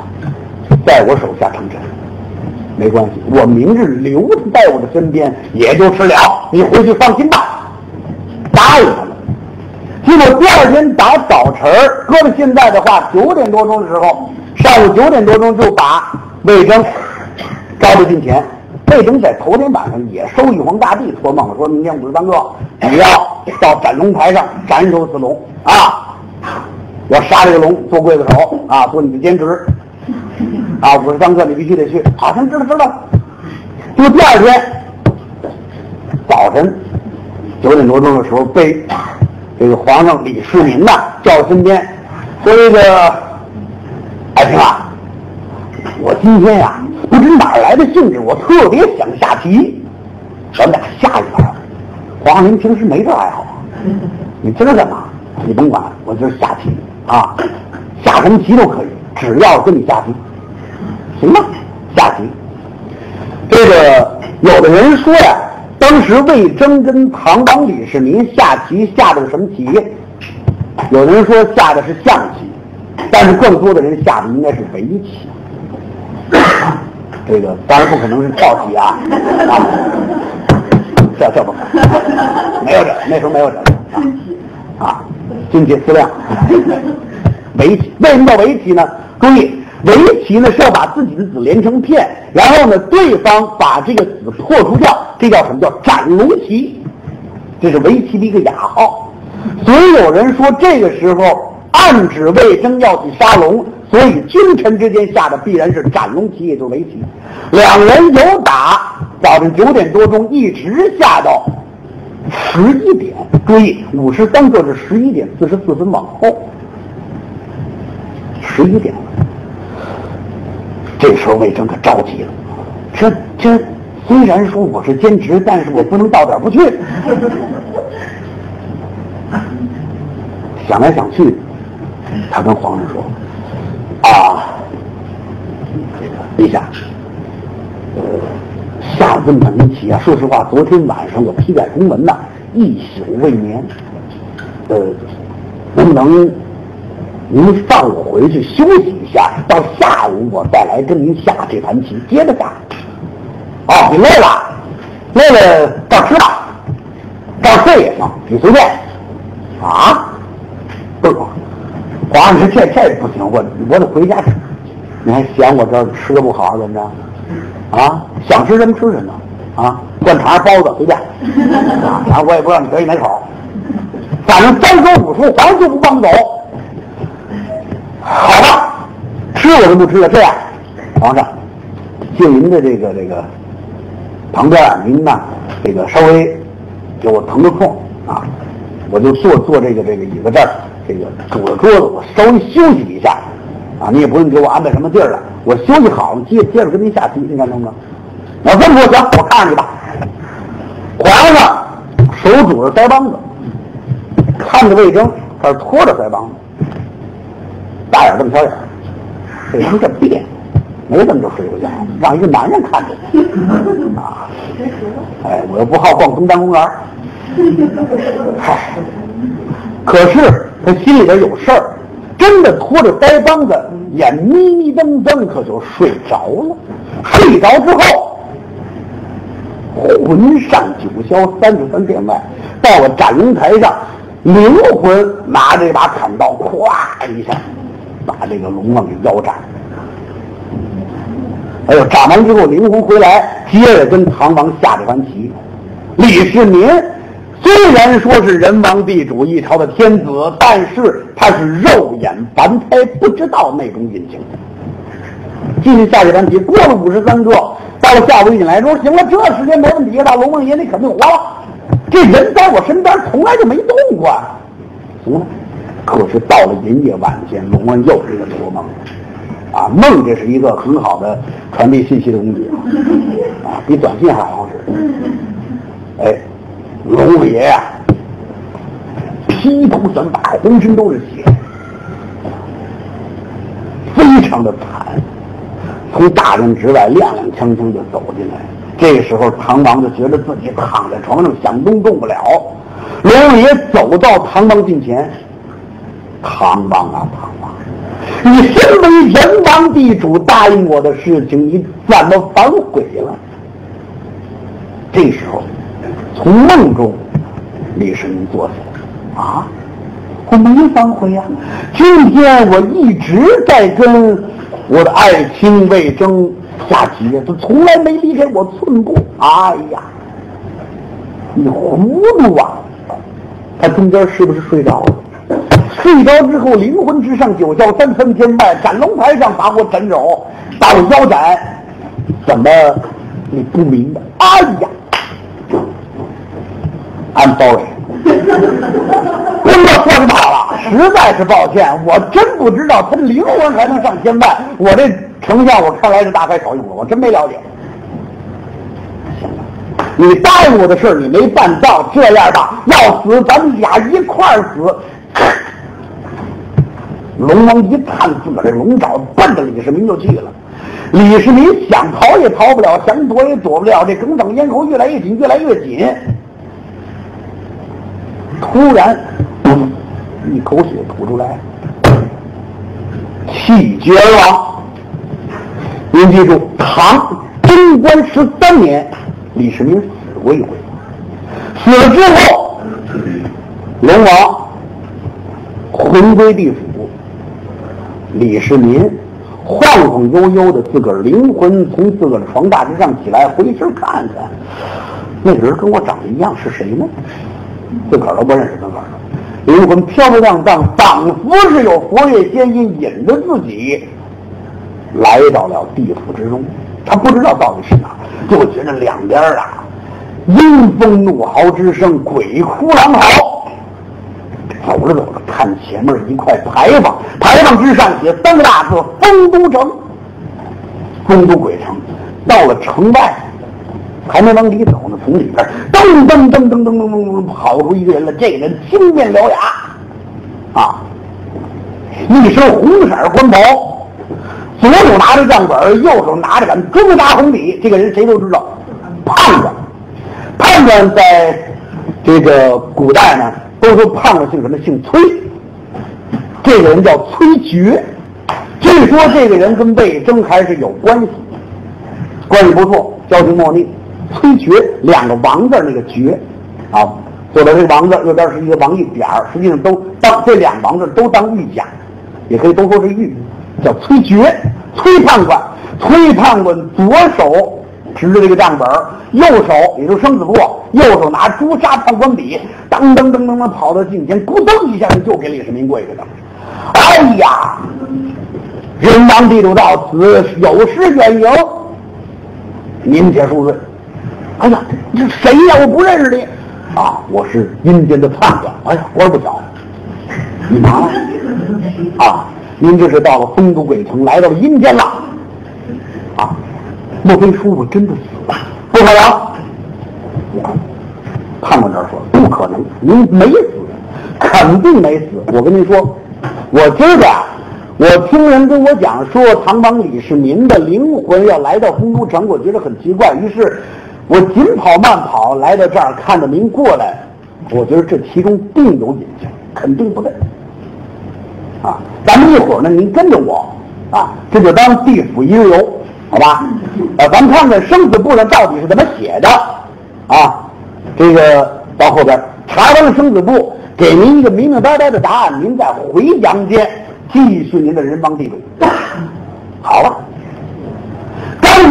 在我手下成真，没关系，我明日留他在我的身边也就是了。你回去放心吧，答应他了。结果第二天打早晨儿，搁到现在的话，九点多钟的时候，上午九点多钟就把魏征招到近前。魏征在头天晚上也收玉皇大帝托梦，说明天五十三个，你要到斩龙台上斩首此龙啊，要杀这个龙做刽子手啊，做你的兼职啊，五十三个你必须得去。好，像知道知道。就第二天早晨九点多钟的时候，被这个皇上李世民呐叫到身边，说这个爱卿啊，我今天呀。不知哪来的兴致，我特别想下棋，咱们俩下一盘。皇上，您平时没这爱好啊，你今儿干嘛？你甭管，我今儿下棋啊，下什么棋都可以，只要跟你下棋，行吗？下棋。这个有的人说呀，当时魏征跟唐王李世民下棋下的是什么棋？有的人说下的是象棋，但是更多的人下的应该是围棋。这个当然不可能是跳棋啊，啊，这这不可能，没有这，那时候没有这啊，啊，军棋思量，围棋为什么叫围棋呢？注意，围棋呢是要把自己的子连成片，然后呢对方把这个子破除掉，这叫什么叫斩龙棋？这是围棋的一个雅号，所以有人说这个时候暗指魏征要去杀龙。所以君臣之间下的必然是斩龙棋，也就是围棋。两人有打，早晨九点多钟一直下到十一点。注意，五十三个是十一点四十四分往后，十一点了。这时候魏征可着急了，这这虽然说我是兼职，但是我不能到点不去。想来想去，他跟皇上说。啊，陛下，呃，下这么盘棋啊，说实话，昨天晚上我批改公文呐，一宿未眠。呃，能不能您放我回去休息一下，到下午我再来跟您下这盘棋，接着下。哦，你累了，累了这儿吃吧，这儿睡也行，你随便。啊，皇上说：“这这不行，我我得回家吃。你还嫌我这儿吃的不好怎么着？啊，想吃什么吃什么啊，灌肠、包子随便。啊，我也不知道你得意哪口。反正三说五说，皇上就不放走。好吧，吃我就不吃了。这样，皇上，借您的这个这个旁边，您呢这个稍微给我腾个空啊，我就坐坐这个这个椅子这儿。”这个拄着桌子，我稍微休息一下，啊，你也不用给我安排什么地儿了，我休息好了，接接着跟您下棋，你看能不能？我这么说行，我看着你吧。皇上手拄着腮帮子，看着魏征，他是托着腮帮子，大眼瞪小眼，这人这变，没怎么就睡过觉，让一个男人看着，啊，哎，我又不好逛东单公园，嗨，可是。他心里边有事儿，真的拖着腮帮子，眼眯眯瞪瞪，可就睡着了。睡着之后，魂上九霄三十三殿外，到了斩龙台上，灵魂拿着一把砍刀，咵一下，把这个龙王给腰斩。哎呦，斩完之后，灵魂回来，接着跟唐王下这盘棋。李世民。虽然说是人王地主一朝的天子，但是他是肉眼凡胎，不知道那种隐情。继续下一盘棋，过了五十三个，到了下午一点来钟，行了，这时间没问题，那龙王爷你肯定活了。这人在我身边从来就没动过，行了。可是到了银夜晚间，龙王又是一个托梦，啊，梦这是一个很好的传递信息的工具，啊，比短信还好使，哎。龙王爷呀，披头散发，浑身都是血，非常的惨。从大殿之外踉踉跄跄就走进来。这时候，唐王就觉得自己躺在床上想动动不了。龙王爷走到唐王近前：“唐王啊，唐王，你身为人王地主，答应我的事情，你怎么反悔了？这时候，从梦中，李世民坐起，啊，我没反悔呀、今天我一直在跟我的爱卿魏征下棋，他从来没离开我寸步。哎呀，你糊涂啊！他中间是不是睡着了？睡着之后，灵魂之上，九霄三分天外，斩龙台上把我斩走，把我腰斩，怎么你不明白？哎呀，I'm sorry，我说错话了，实在是抱歉，我真不知道他灵魂还能上千万，我这丞相我看来是大材小用了，我真没了解。你答应我的事儿你没办到，这样吧，要死咱们俩一块儿死。龙王一看自个儿这龙爪，奔着李世民就去了。李世民想逃也逃不了，想躲也躲不了，这哽嗓咽喉越来越紧，越来越紧。突然，一口血吐出来，气绝而亡。您记住，唐贞观十三年，李世民死过一回。死了之后，龙王魂归地府，李世民晃晃悠悠的自个儿灵魂从自个儿的床榻之上起来，回身看看，那个人跟我长得一样，是谁呢？自个儿都不认识自个儿了。灵魂飘飘荡荡，仿佛是有佛爷仙音引着自己来到了地府之中。他不知道到底是哪儿，就觉得两边啊阴风怒号之声，鬼哭狼嚎。走着走着，看前面一块牌坊，牌坊之上写三个大字“丰都城”。丰都鬼城，到了城外，还没往里走呢，从里边噔噔噔噔噔噔噔噔跑出一个人来。这个人青面獠牙，啊，一身红色官袍，左手拿着账本，右手拿着杆，中拿红笔。这个人谁都知道，判官。判官在这个古代呢，都说判官姓什么？姓崔。这个人叫崔珏。据说这个人跟魏征还是有关系，关系不错，交情莫逆。崔珏两个王字那个珏啊，左边这个王字，右边是一个王一点儿，实际上都当这两王字都当御驾，也可以都说是御，叫崔珏。崔判官，崔判官左手持着这个账本儿，右手也就是生死簿，右手拿朱砂判官笔，当噔噔噔噔跑到近前，咕噔一下就就给李世民跪下了。哎呀！人王地主到此，有失远迎，您且恕罪。哎呀，这谁呀？我不认识你。啊，我是阴间的判官。哎呀，官不小。你忙啊？您这是到了丰都鬼城，来到了阴间了。啊，莫非叔叔真的死了？不可能。判官这儿说不可能，您没死，肯定没死。我跟您说，我今儿个啊。我听人跟我讲说，唐王李世民的灵魂要来到丰都城，我觉得很奇怪。于是，我紧跑慢跑来到这儿，看着您过来，我觉得这其中定有隐情，肯定不对。啊，咱们一会儿呢，您跟着我啊，这就当地府一日游，好吧？呃，咱们看看生死簿上到底是怎么写的啊？这个到后边查完了生死簿，给您一个明明白白的答案，您再回阳间。继续您的人王地主，好了，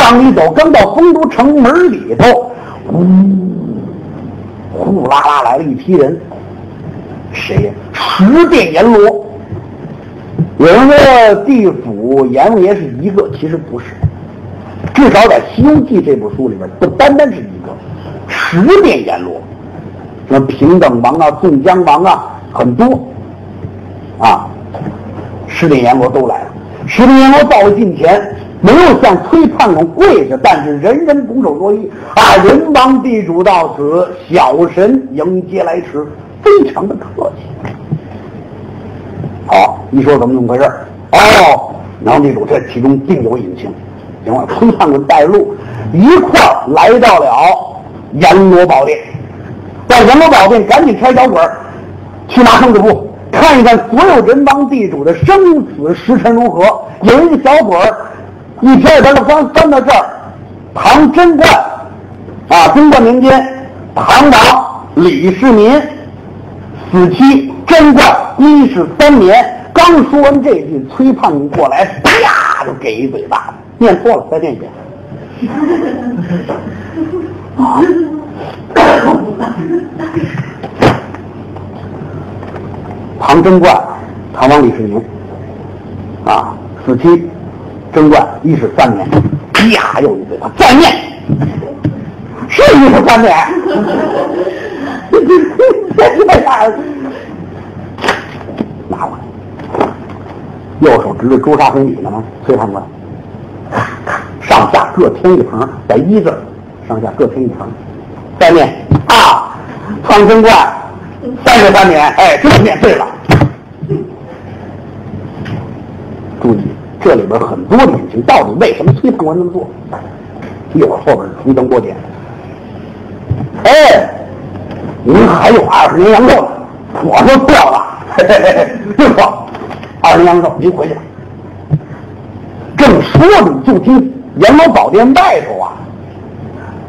往里走，刚到丰都城门里头，呼呼啦啦来了一批人，谁呀？十殿阎罗。有人说地府阎王爷是一个，其实不是，至少在《西游记》这部书里边，不单单是一个，十殿阎罗，什么平等王啊、宋江王啊，很多啊。十殿阎罗都来了，十殿阎罗到了近前，没有向崔判官跪下，但是人人拱手作揖啊！人王地主到此，小神迎接来迟，非常的客气。好，你说怎么怎么回事？哦，王地主这其中定有隐情。行了，崔判官带路，一块儿来到了阎罗宝殿，在阎罗宝殿赶紧开小鬼儿，去拿生死簿。看一看所有人王地主的生死时辰如何。有一个小鬼儿，一篇一篇的翻翻到这儿，唐贞观啊，贞观年间，唐王李世民死期贞观一十三年。刚说完这句，崔胖子过来，啪就给一嘴巴子，念错了，再念一遍。啊！唐贞观，唐王李世民，啊，死期贞观一十三年，呀又一嘴巴，再念，是一十三年，拿过来。右手指着朱砂红笔呢吗？崔判官，上下各添一横，在一字上下各添一横，再念啊，苍生观三十三年，哎，这念对了。注意，这里边很多的隐情，到底为什么崔判官这么做？一会儿后边红灯过点。哎，您还有二十年阳寿呢，我说错了，嘿嘿嘿，又错。二十阳寿，您回去。正说着，就听阎罗宝殿外头啊，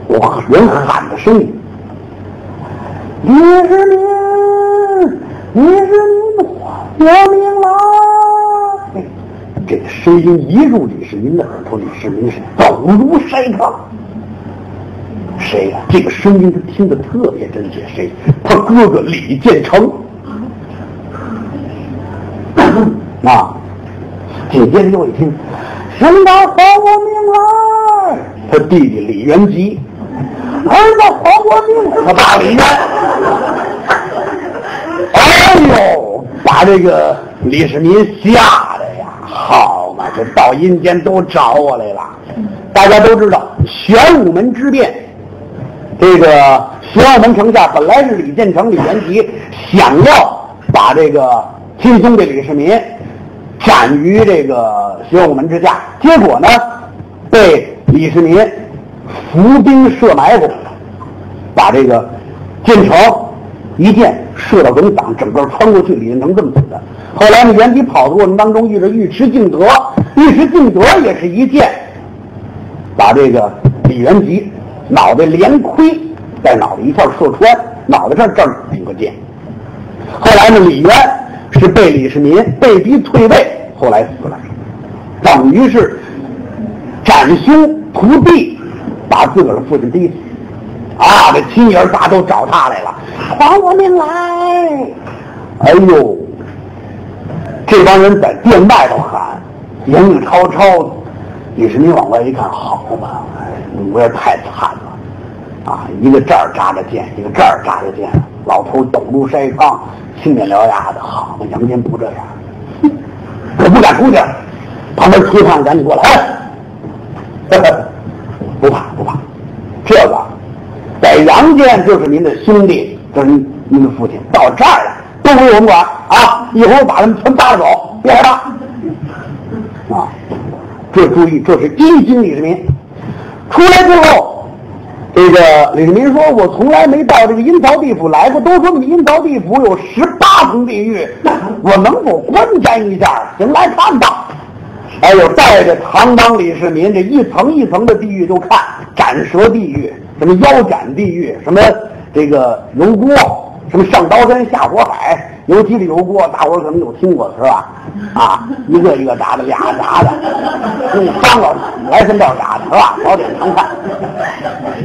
我人喊的声音：“李世民，李世民，我命来！”这个声音一入李世民的耳朵，李世民是抖如筛糠。谁呀？这个声音他听得特别真切。谁？他哥哥李建成。啊！紧接着又一听，兄长还我命来！他弟弟李元吉，儿子还我命！他爸李渊，哎呦，把这个李世民吓这到阴间都找我来了。大家都知道玄武门之变，这个玄武门城下本来是李建成、李元吉想要把这个钦宗的李世民。斩于这个玄武门之下，结果呢，被李世民伏兵设埋伏，把这个建成一箭射到龙岗，整个穿过去，李建成这么死的。后来呢，元吉跑的过程当中遇着尉迟敬德，尉迟敬德也是一箭把这个李元吉脑袋连盔带脑袋一块射穿，脑袋上这儿顶个箭。后来呢，李渊。是被李世民被逼退位，后来死了，等于是斩兄屠弟，把自个儿的父亲逼死。啊，这亲爷仨都找他来了，还我命来！哎呦，这帮人在殿外头喊，言语滔滔。李世民往外一看，好嘛，我也太惨了啊！一个这儿扎着剑，一个这儿扎着剑，老头抖如筛糠。青面獠牙的，好嘛，杨坚不这样，可不敢出去。旁边崔胖赶紧过来，哎 不怕不怕，这个在杨坚就是您的兄弟，就是您的父亲，到这儿来都归我们管啊！一会儿我把他们全扒拉走，别害怕啊！这注意，这是一军李世民出来之后。这个李世民说：“我从来没到这个阴曹地府来过。都说你阴曹地府有十八层地狱，我能否观瞻一下？行，来看吧。”哎呦，带着唐王李世民，这一层一层的地狱就看：斩蛇地狱，什么腰斩地狱，什么这个油锅，什么上刀山下火海。尤其是油锅，大伙儿可能有听过是吧？啊，一个一个炸的，俩炸的，用三个来三道炸的是吧？宝典常看，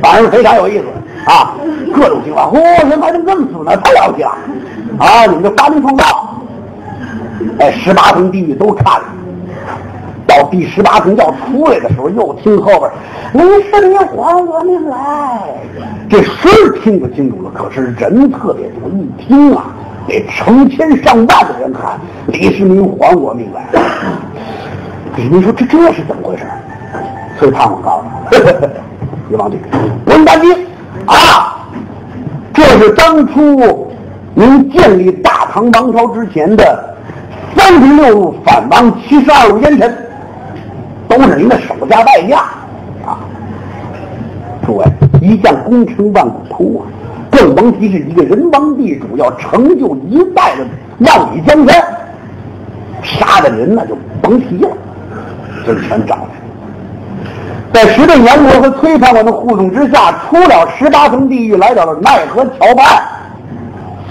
反正非常有意思啊，各种情况。嚯，人还能这么死呢？太了不起了！啊，你们这发明创造，哎，十八层地狱都看了，到第十八层要出来的时候，又听后边，李世民还我命来！这声听不清楚了，可是人特别多，一听啊。得成千上万的人喊李世民还我命来！李世民说：“这这是怎么回事？”崔胖子告诉他：“李王帝，不用担心啊，这是当初您建立大唐王朝之前的三十六路反王、七十二路烟尘，都是您的手下败将啊！诸位，一将功成万骨枯啊！”更甭提是一个人王地主要成就一代的万里江山，杀的人那就甭提了，这全找来。在石镇阎罗和崔判官的护送之下，出了十八层地狱，来到了奈何桥畔。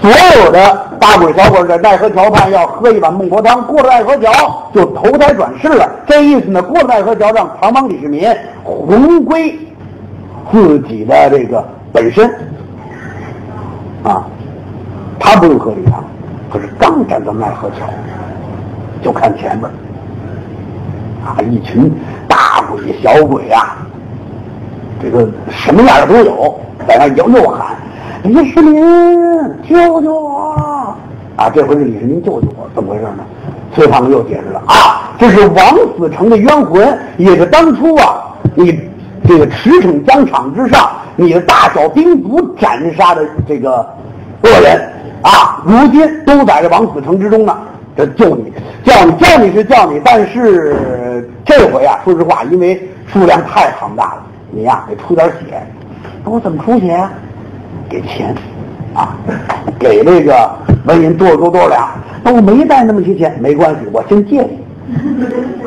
所有的大鬼小鬼在奈何桥畔要喝一碗孟婆汤，过了奈何桥就投胎转世了。这意思呢，过了奈何桥让唐王李世民魂归自己的这个本身啊，他不用喝这汤，可是刚站到奈何桥，就看前面啊，一群大鬼小鬼啊，这个什么样的都有，在那又又喊。李世民，救救我！啊，这回是李世民救救我，怎么回事呢？崔胖子又解释了啊，这是王死成的冤魂，也是当初啊，你这个驰骋疆场之上，你的大小兵卒斩杀的这个恶人啊，如今都在这王死城之中呢。这救你，叫你叫你是叫你，但是这回啊，说实话，因为数量太庞大了，你呀得出点血。那我怎么出血？给钱，啊，给那个文银多少多多少两，那我没带那么些钱，没关系，我先借你，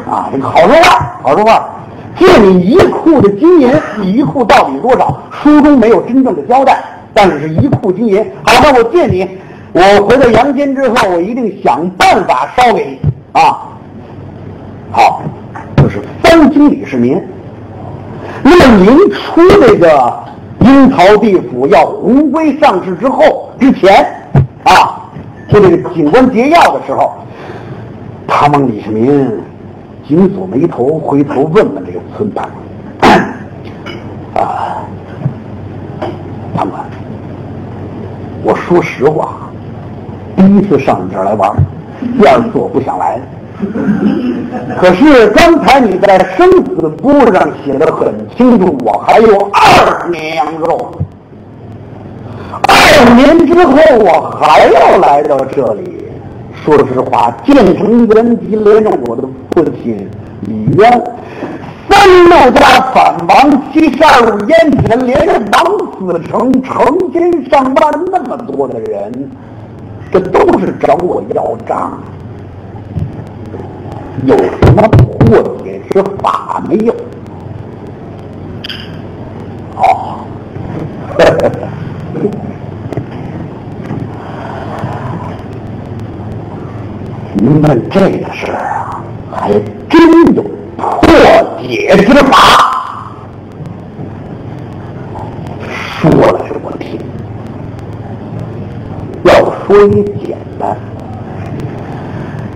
啊，这个好说话，好说话，借你一库的金银，一库到底多少？书中没有真正的交代，但是是一库金银。好，那我借你，我回到阳间之后，我一定想办法烧给你，啊，好，这是三经李世民。那么您出这个。阴曹地府要回归上市之后之前，啊，就这个警官劫要的时候，唐王李世民紧锁眉头，回头问问这个村办，啊，判官，我说实话，第一次上你这儿来玩，第二次我不想来。可是刚才你在生死簿上写的很清楚，我还有二年羊肉。二年之后我还要来到这里。说实话，建成元吉连着我的父亲李渊，三路家反王七十二路烟尘，连着王子成成千上万那么多的人，这都是找我要账。有什么破解之法没有？哦，您问这个事儿啊，还真有破解之法。说来我听，要说也简单。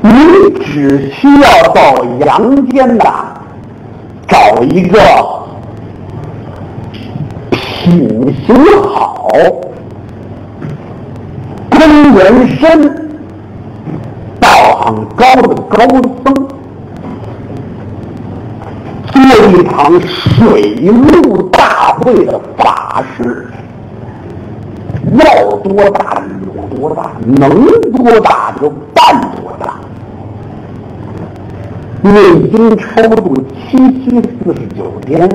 你只需要到阳间呐，找一个品行好、根源深、道行高的高僧，做一场水陆大会的法事，要多大有多大，能多大就办多大。念经超度七七四十九天，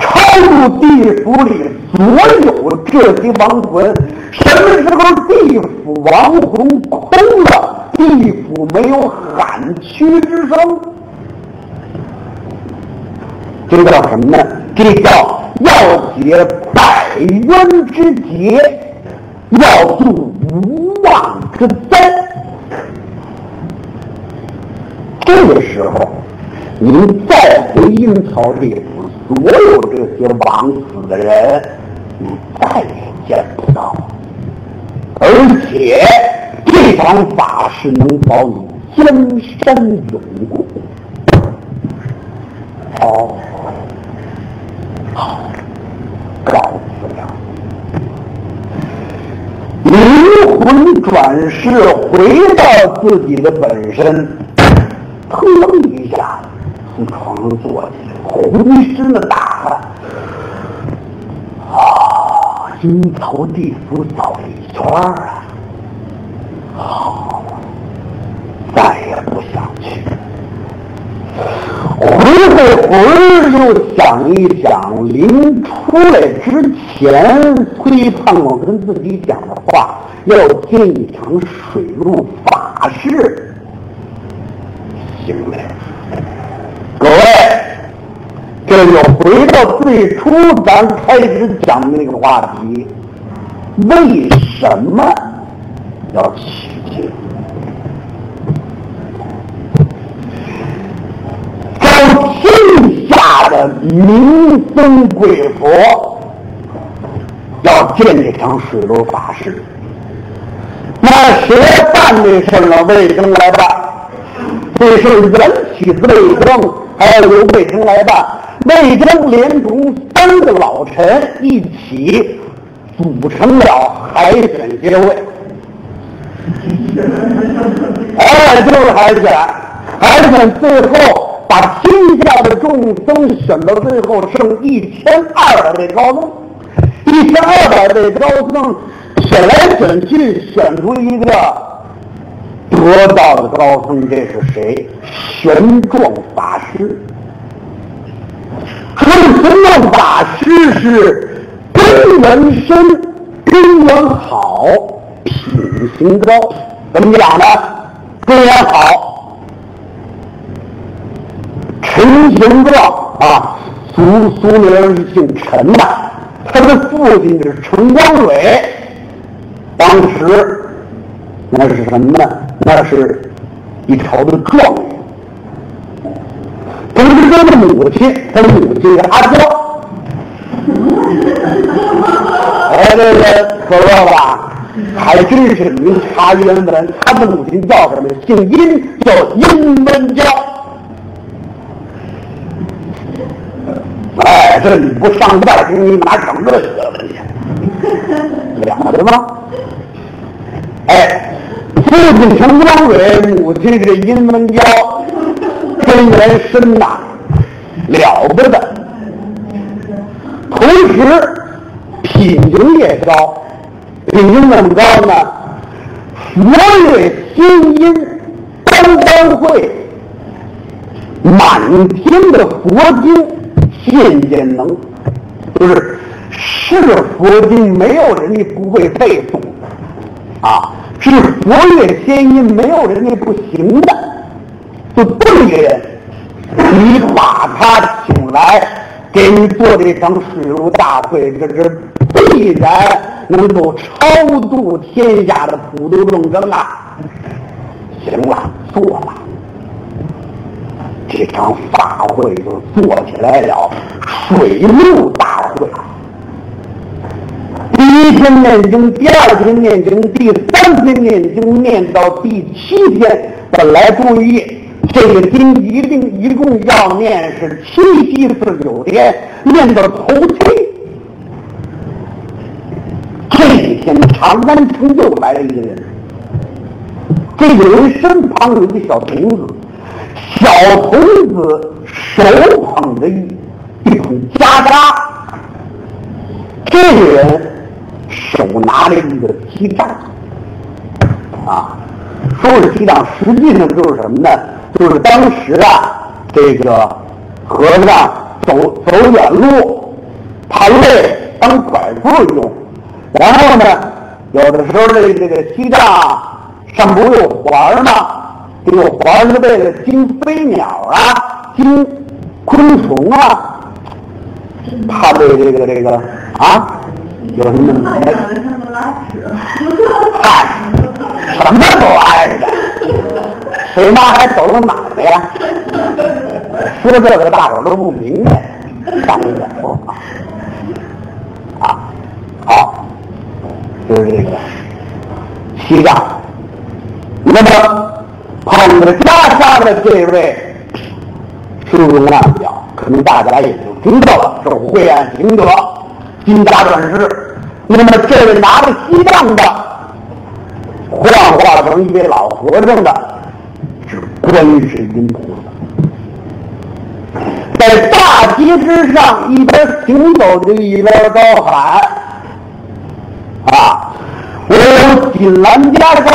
超度地府里所有这些亡魂。什么时候地府亡魂空了，地府没有喊屈之声，这叫什么呢？这叫要解百冤之结，要度无妄之灾。这个时候，您再回阴曹地府，所有这些枉死的人，你再也见不到。而且这场法是能保你江山永固。哦，好，告辞了。灵魂转世，回到自己的本身。腾一下从床上坐起来，浑身的大汗，啊，阴曹地府走一圈啊，好，再也不想去。回会会儿又想一想，临出来之前，崔胖子跟自己讲的话，要进一场水陆法事。行嘞，各位，这就回到最初咱开始讲的那个话题，为什么要取经？招天下的名僧贵佛要建这场水陆法事，那谁办这事儿呢？魏征来办，这是元起子魏征，还要由魏征来办。魏征连同三个老臣一起组成了海选协会。哎，就是海选，海选最后把天下的众僧选到最后剩一千二百位高僧，一千二百位高僧选来选去，选出一个得道的高僧，这是谁？玄奘法师。说玄奘法师是根源深，根源好，品行高。怎么讲呢？根源好，陈玄奘啊，俗俗名是姓陈的，他的父亲是陈光蕊，当时那是什么呢？那是一朝的状元。同时，他的母亲，他的母亲是阿娇。哎，这个可乐吧，还真是明查原文，他的母亲叫什么？姓殷，叫殷文娇。哎，这你不上外给你哪整这个问题？了得吗？哎，父亲陈光蕊，母亲是殷文娇，根源深呐，了不得。同时，品行也高，品行怎么高呢？佛乐天音，单单会，满天的佛经渐渐能，就是是佛经，没有人家不会背诵啊，是佛乐天音，没有人家不行的，就这么一个人，你把他请来。给你做这场水陆大会，这是必然能够超度天下的普度众生啊！行了，做了，这场法会就做起来了，水陆大会。第一天念经，第二天念经，第三天念经，念到第七天，本来注意。这个经一定一共要念是七七四九天，念到头七。这一天长安城又来了一个人，这个人身旁有一个小童子，小童子手捧着一一桶渣渣，这个人手拿着一个鸡蛋，啊，说是鸡蛋，实际上就是什么呢？就是当时啊，这个和尚走走远路，怕累，当拐棍用。然后呢，有的时候这个这个西藏上不有环儿吗？这个环是为了惊飞鸟啊，惊昆虫啊，怕这个这个这个啊，有什么？嗨，什么都挨着。谁妈还走到哪儿呀？说这个大伙都不明白，当然了啊，好，就是这个西藏。那么捧着袈裟的这位书中暗表，可能大家也就知道了，是惠安行者金家转世。那么这位拿着西藏的，幻化成一位老和尚的。是观世音菩萨在大街之上一边行走着一边高喊：“啊！我有锦兰袈裟，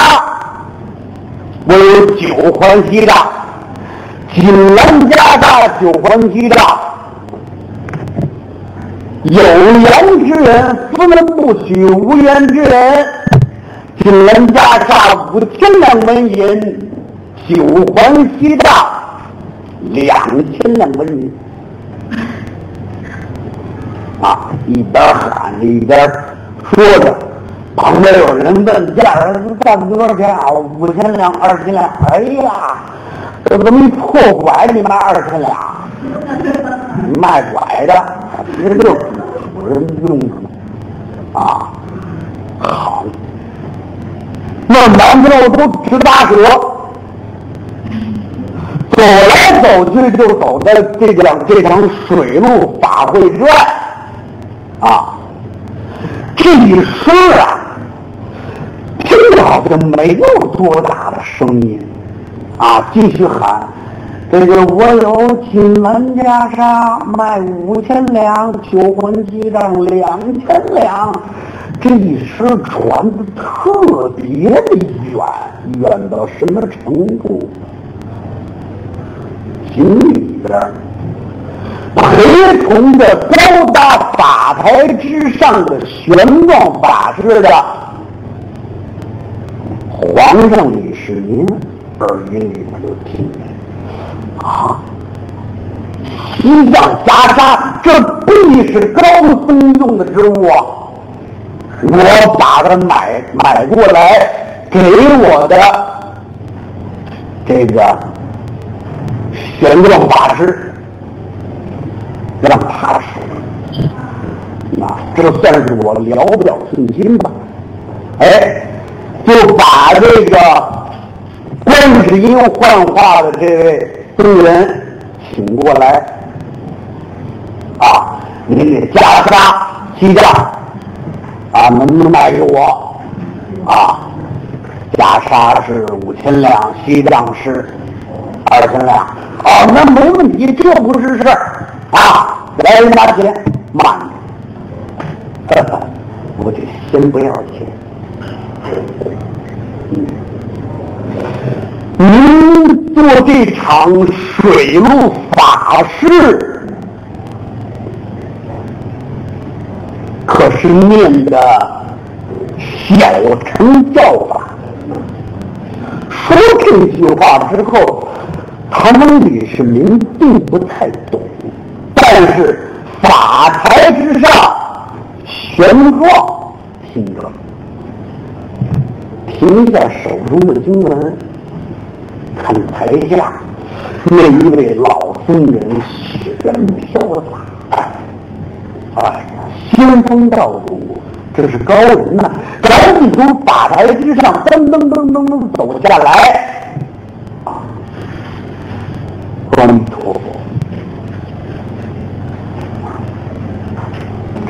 我有九环西大。锦兰家大九环西大，有言之人不能不许，无言之人。锦兰家大五千两纹银，九环西大两千两纹银。啊，一边喊着一边说着，旁边有人问价儿干多少钱啊？五千两，二千两。哎呀！这怎么一破拐你卖二千两？卖拐的，其实就是古人用啊。好，那南边都直打折，走来走去就走在这条这场水陆法会之外啊。这一声啊，听着好像没有多大的声音。啊！继续喊，这个我有金兰袈裟，卖五千两；求婚记账两千两。这一声传的特别的远，远到什么程度？井里边陪同着高大法台之上的玄奘法师的皇上李世民。耳音里面就听见啊，西藏袈裟，这必是高僧用的之物啊！我把它买买过来，给我的这个玄奘法师，让他说，啊，这算是我聊表寸心吧。哎，就把这个。观世音幻化的这位僧人，请过来啊！你给袈裟、西藏啊，能不能卖给我？啊，袈裟是五千两，西藏是二千两。啊，那没问题，这不是事儿啊！来人拿钱，慢着，我就先不要钱。您做这场水陆法事，可是念的小乘教法。说这句话之后，他们李世民并不太懂，但是法台之上，玄奘听着，停下手中的经文。看台下那一位老僧人，雪飘洒，哎呀，仙风道骨，这是高人呐！赶紧从法台之上噔噔噔噔噔走下来，啊，阿弥陀佛，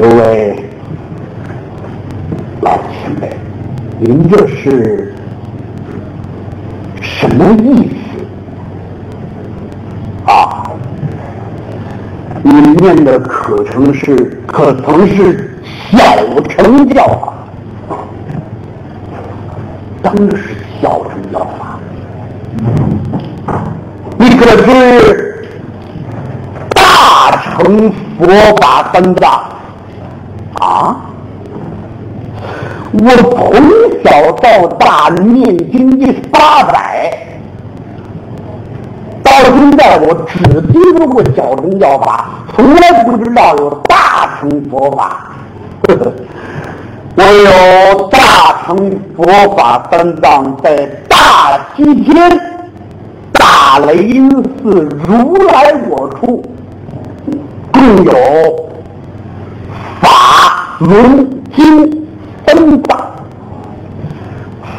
诸位老前辈，您这是？什么意思啊？你念的可曾是可曾是小乘教法？当然是小乘教法。你可是大乘佛法三藏啊？我从小到大念经一八百，到现在我只听说过小乘教法，从来不知道有大乘佛法。我有大乘佛法三藏，在大西天大雷音寺如来我处，共有法轮经。三大，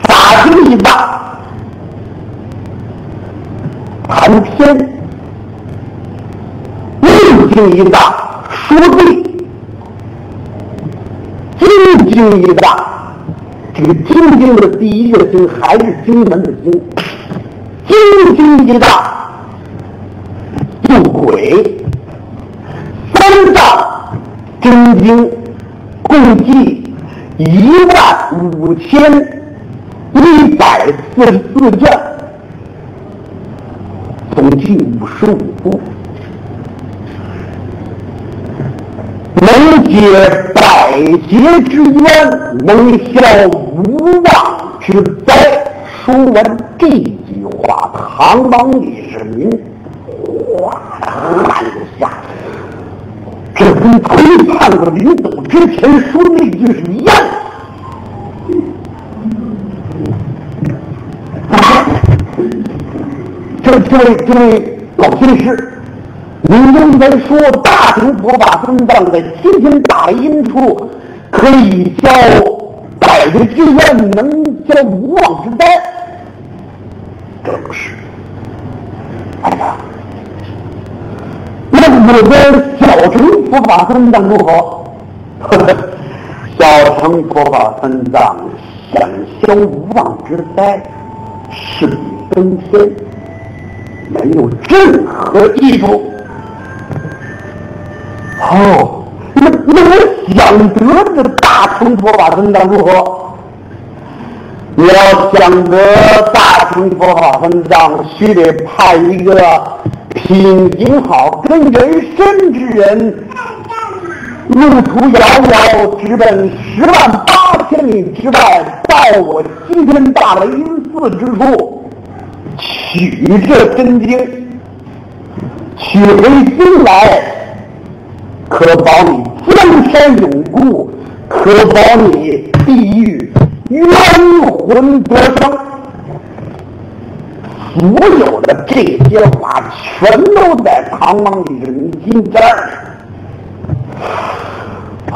法经一大，谈天；论经一大，说对；经经一大，这个经经的第一个经还是经门的经；经经一藏，救鬼；三大真经共计。一万五千一百四十四卷，总计五十五部，能解百劫之冤，能消无妄之灾。说完这句话，唐王李世民哗按下，这跟推判子临走之前说那句是一样的。这这位这位老军师，您刚才说大乘佛法分藏在七天大阴处可以消百劫之冤，能消无妄之灾。这不是，哎呀，那我的小乘佛法分藏如何？小乘佛法分藏想消无妄之灾，是比登天。没有任何益处。哦，那那我想得这个大乘佛法分藏如何？你要想得大乘佛法分藏，须得派一个品行好、跟人生之人，路途遥遥，直奔十万八千里之外，到我西天大雷音寺之处。取这真经，取回经来，可保你江山永固，可保你地狱冤魂得生。所有的这些话，全都在唐王李世民心这儿。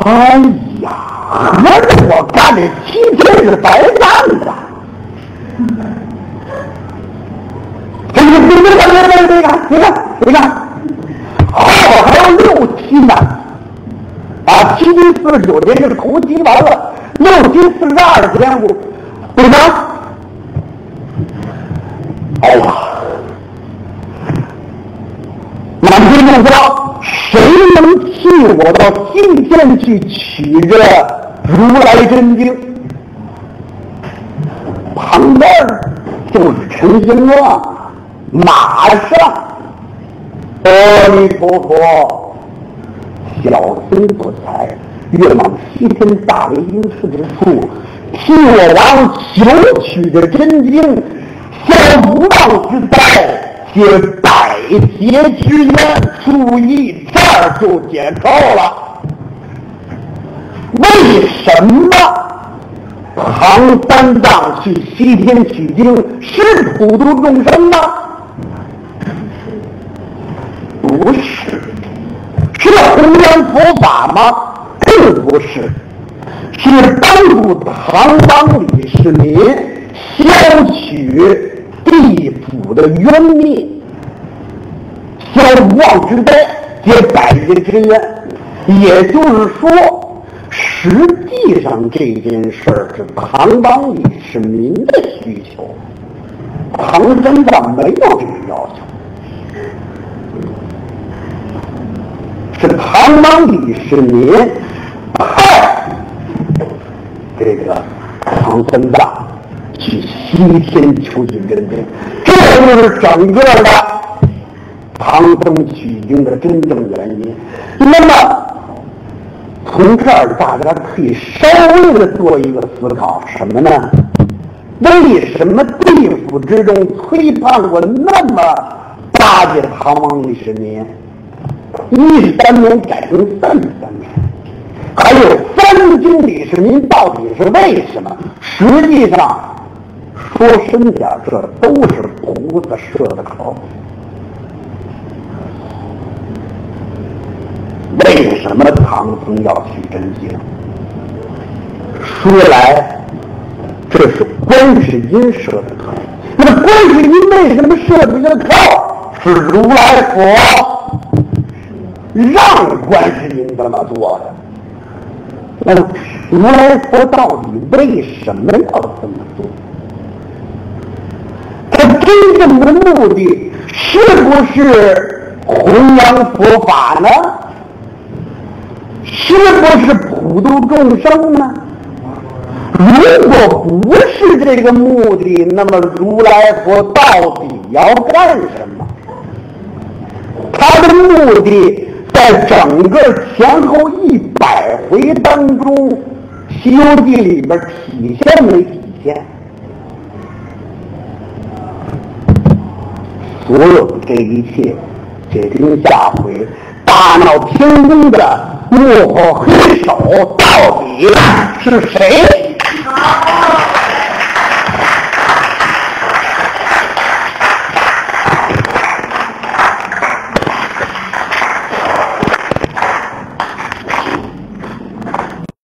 哎呀，合着我干这七天是白干的。这个这个这个这个这个这个这个，后还有六期呢，啊，七七四十九天就是头期完了，六七四十二天我，对吗？哎呀，满天众说，谁能替我到西天去取这如来真经？旁边就是陈兴旺。马上，阿弥陀佛，小僧不才，愿往西天大雷音寺之处，替我王求取这真经，消无妄之灾，解百劫之冤。注意，这儿就解扣了。为什么唐三藏去西天取经是普度众生呢？不是，是弘扬佛法吗？并不是，是帮助唐王李世民消取地府的冤孽，消妄之灾，解百劫之冤。也就是说，实际上这件事儿是唐王李世民的需求，唐三藏没有这个要求。是唐王李世民派这个唐三藏去西天求取真经，这就是整个的唐僧取经的真正原因。那么从这儿大家可以稍微的做一个思考，什么呢？为什么地府之中推判过那么巴结唐王李世民？一三年改成三十三年，还有三经李世民到底是为什么？实际上说深点，这都是菩萨设的口。为什么唐僧要取真经？说来，这是观世音设的口。那么观世音为什么设这个口？是如来佛。让观世音这么做的，那么如来佛到底为什么要这么做？真正的目的是不是弘扬佛法呢？是不是普度众生呢？如果不是这个目的，那么如来佛到底要干什么？他的目的在整个前后一百回当中，《西游记》里边体现没体现？所有的这一切，且听下回大闹天宫的幕后黑手到底是谁？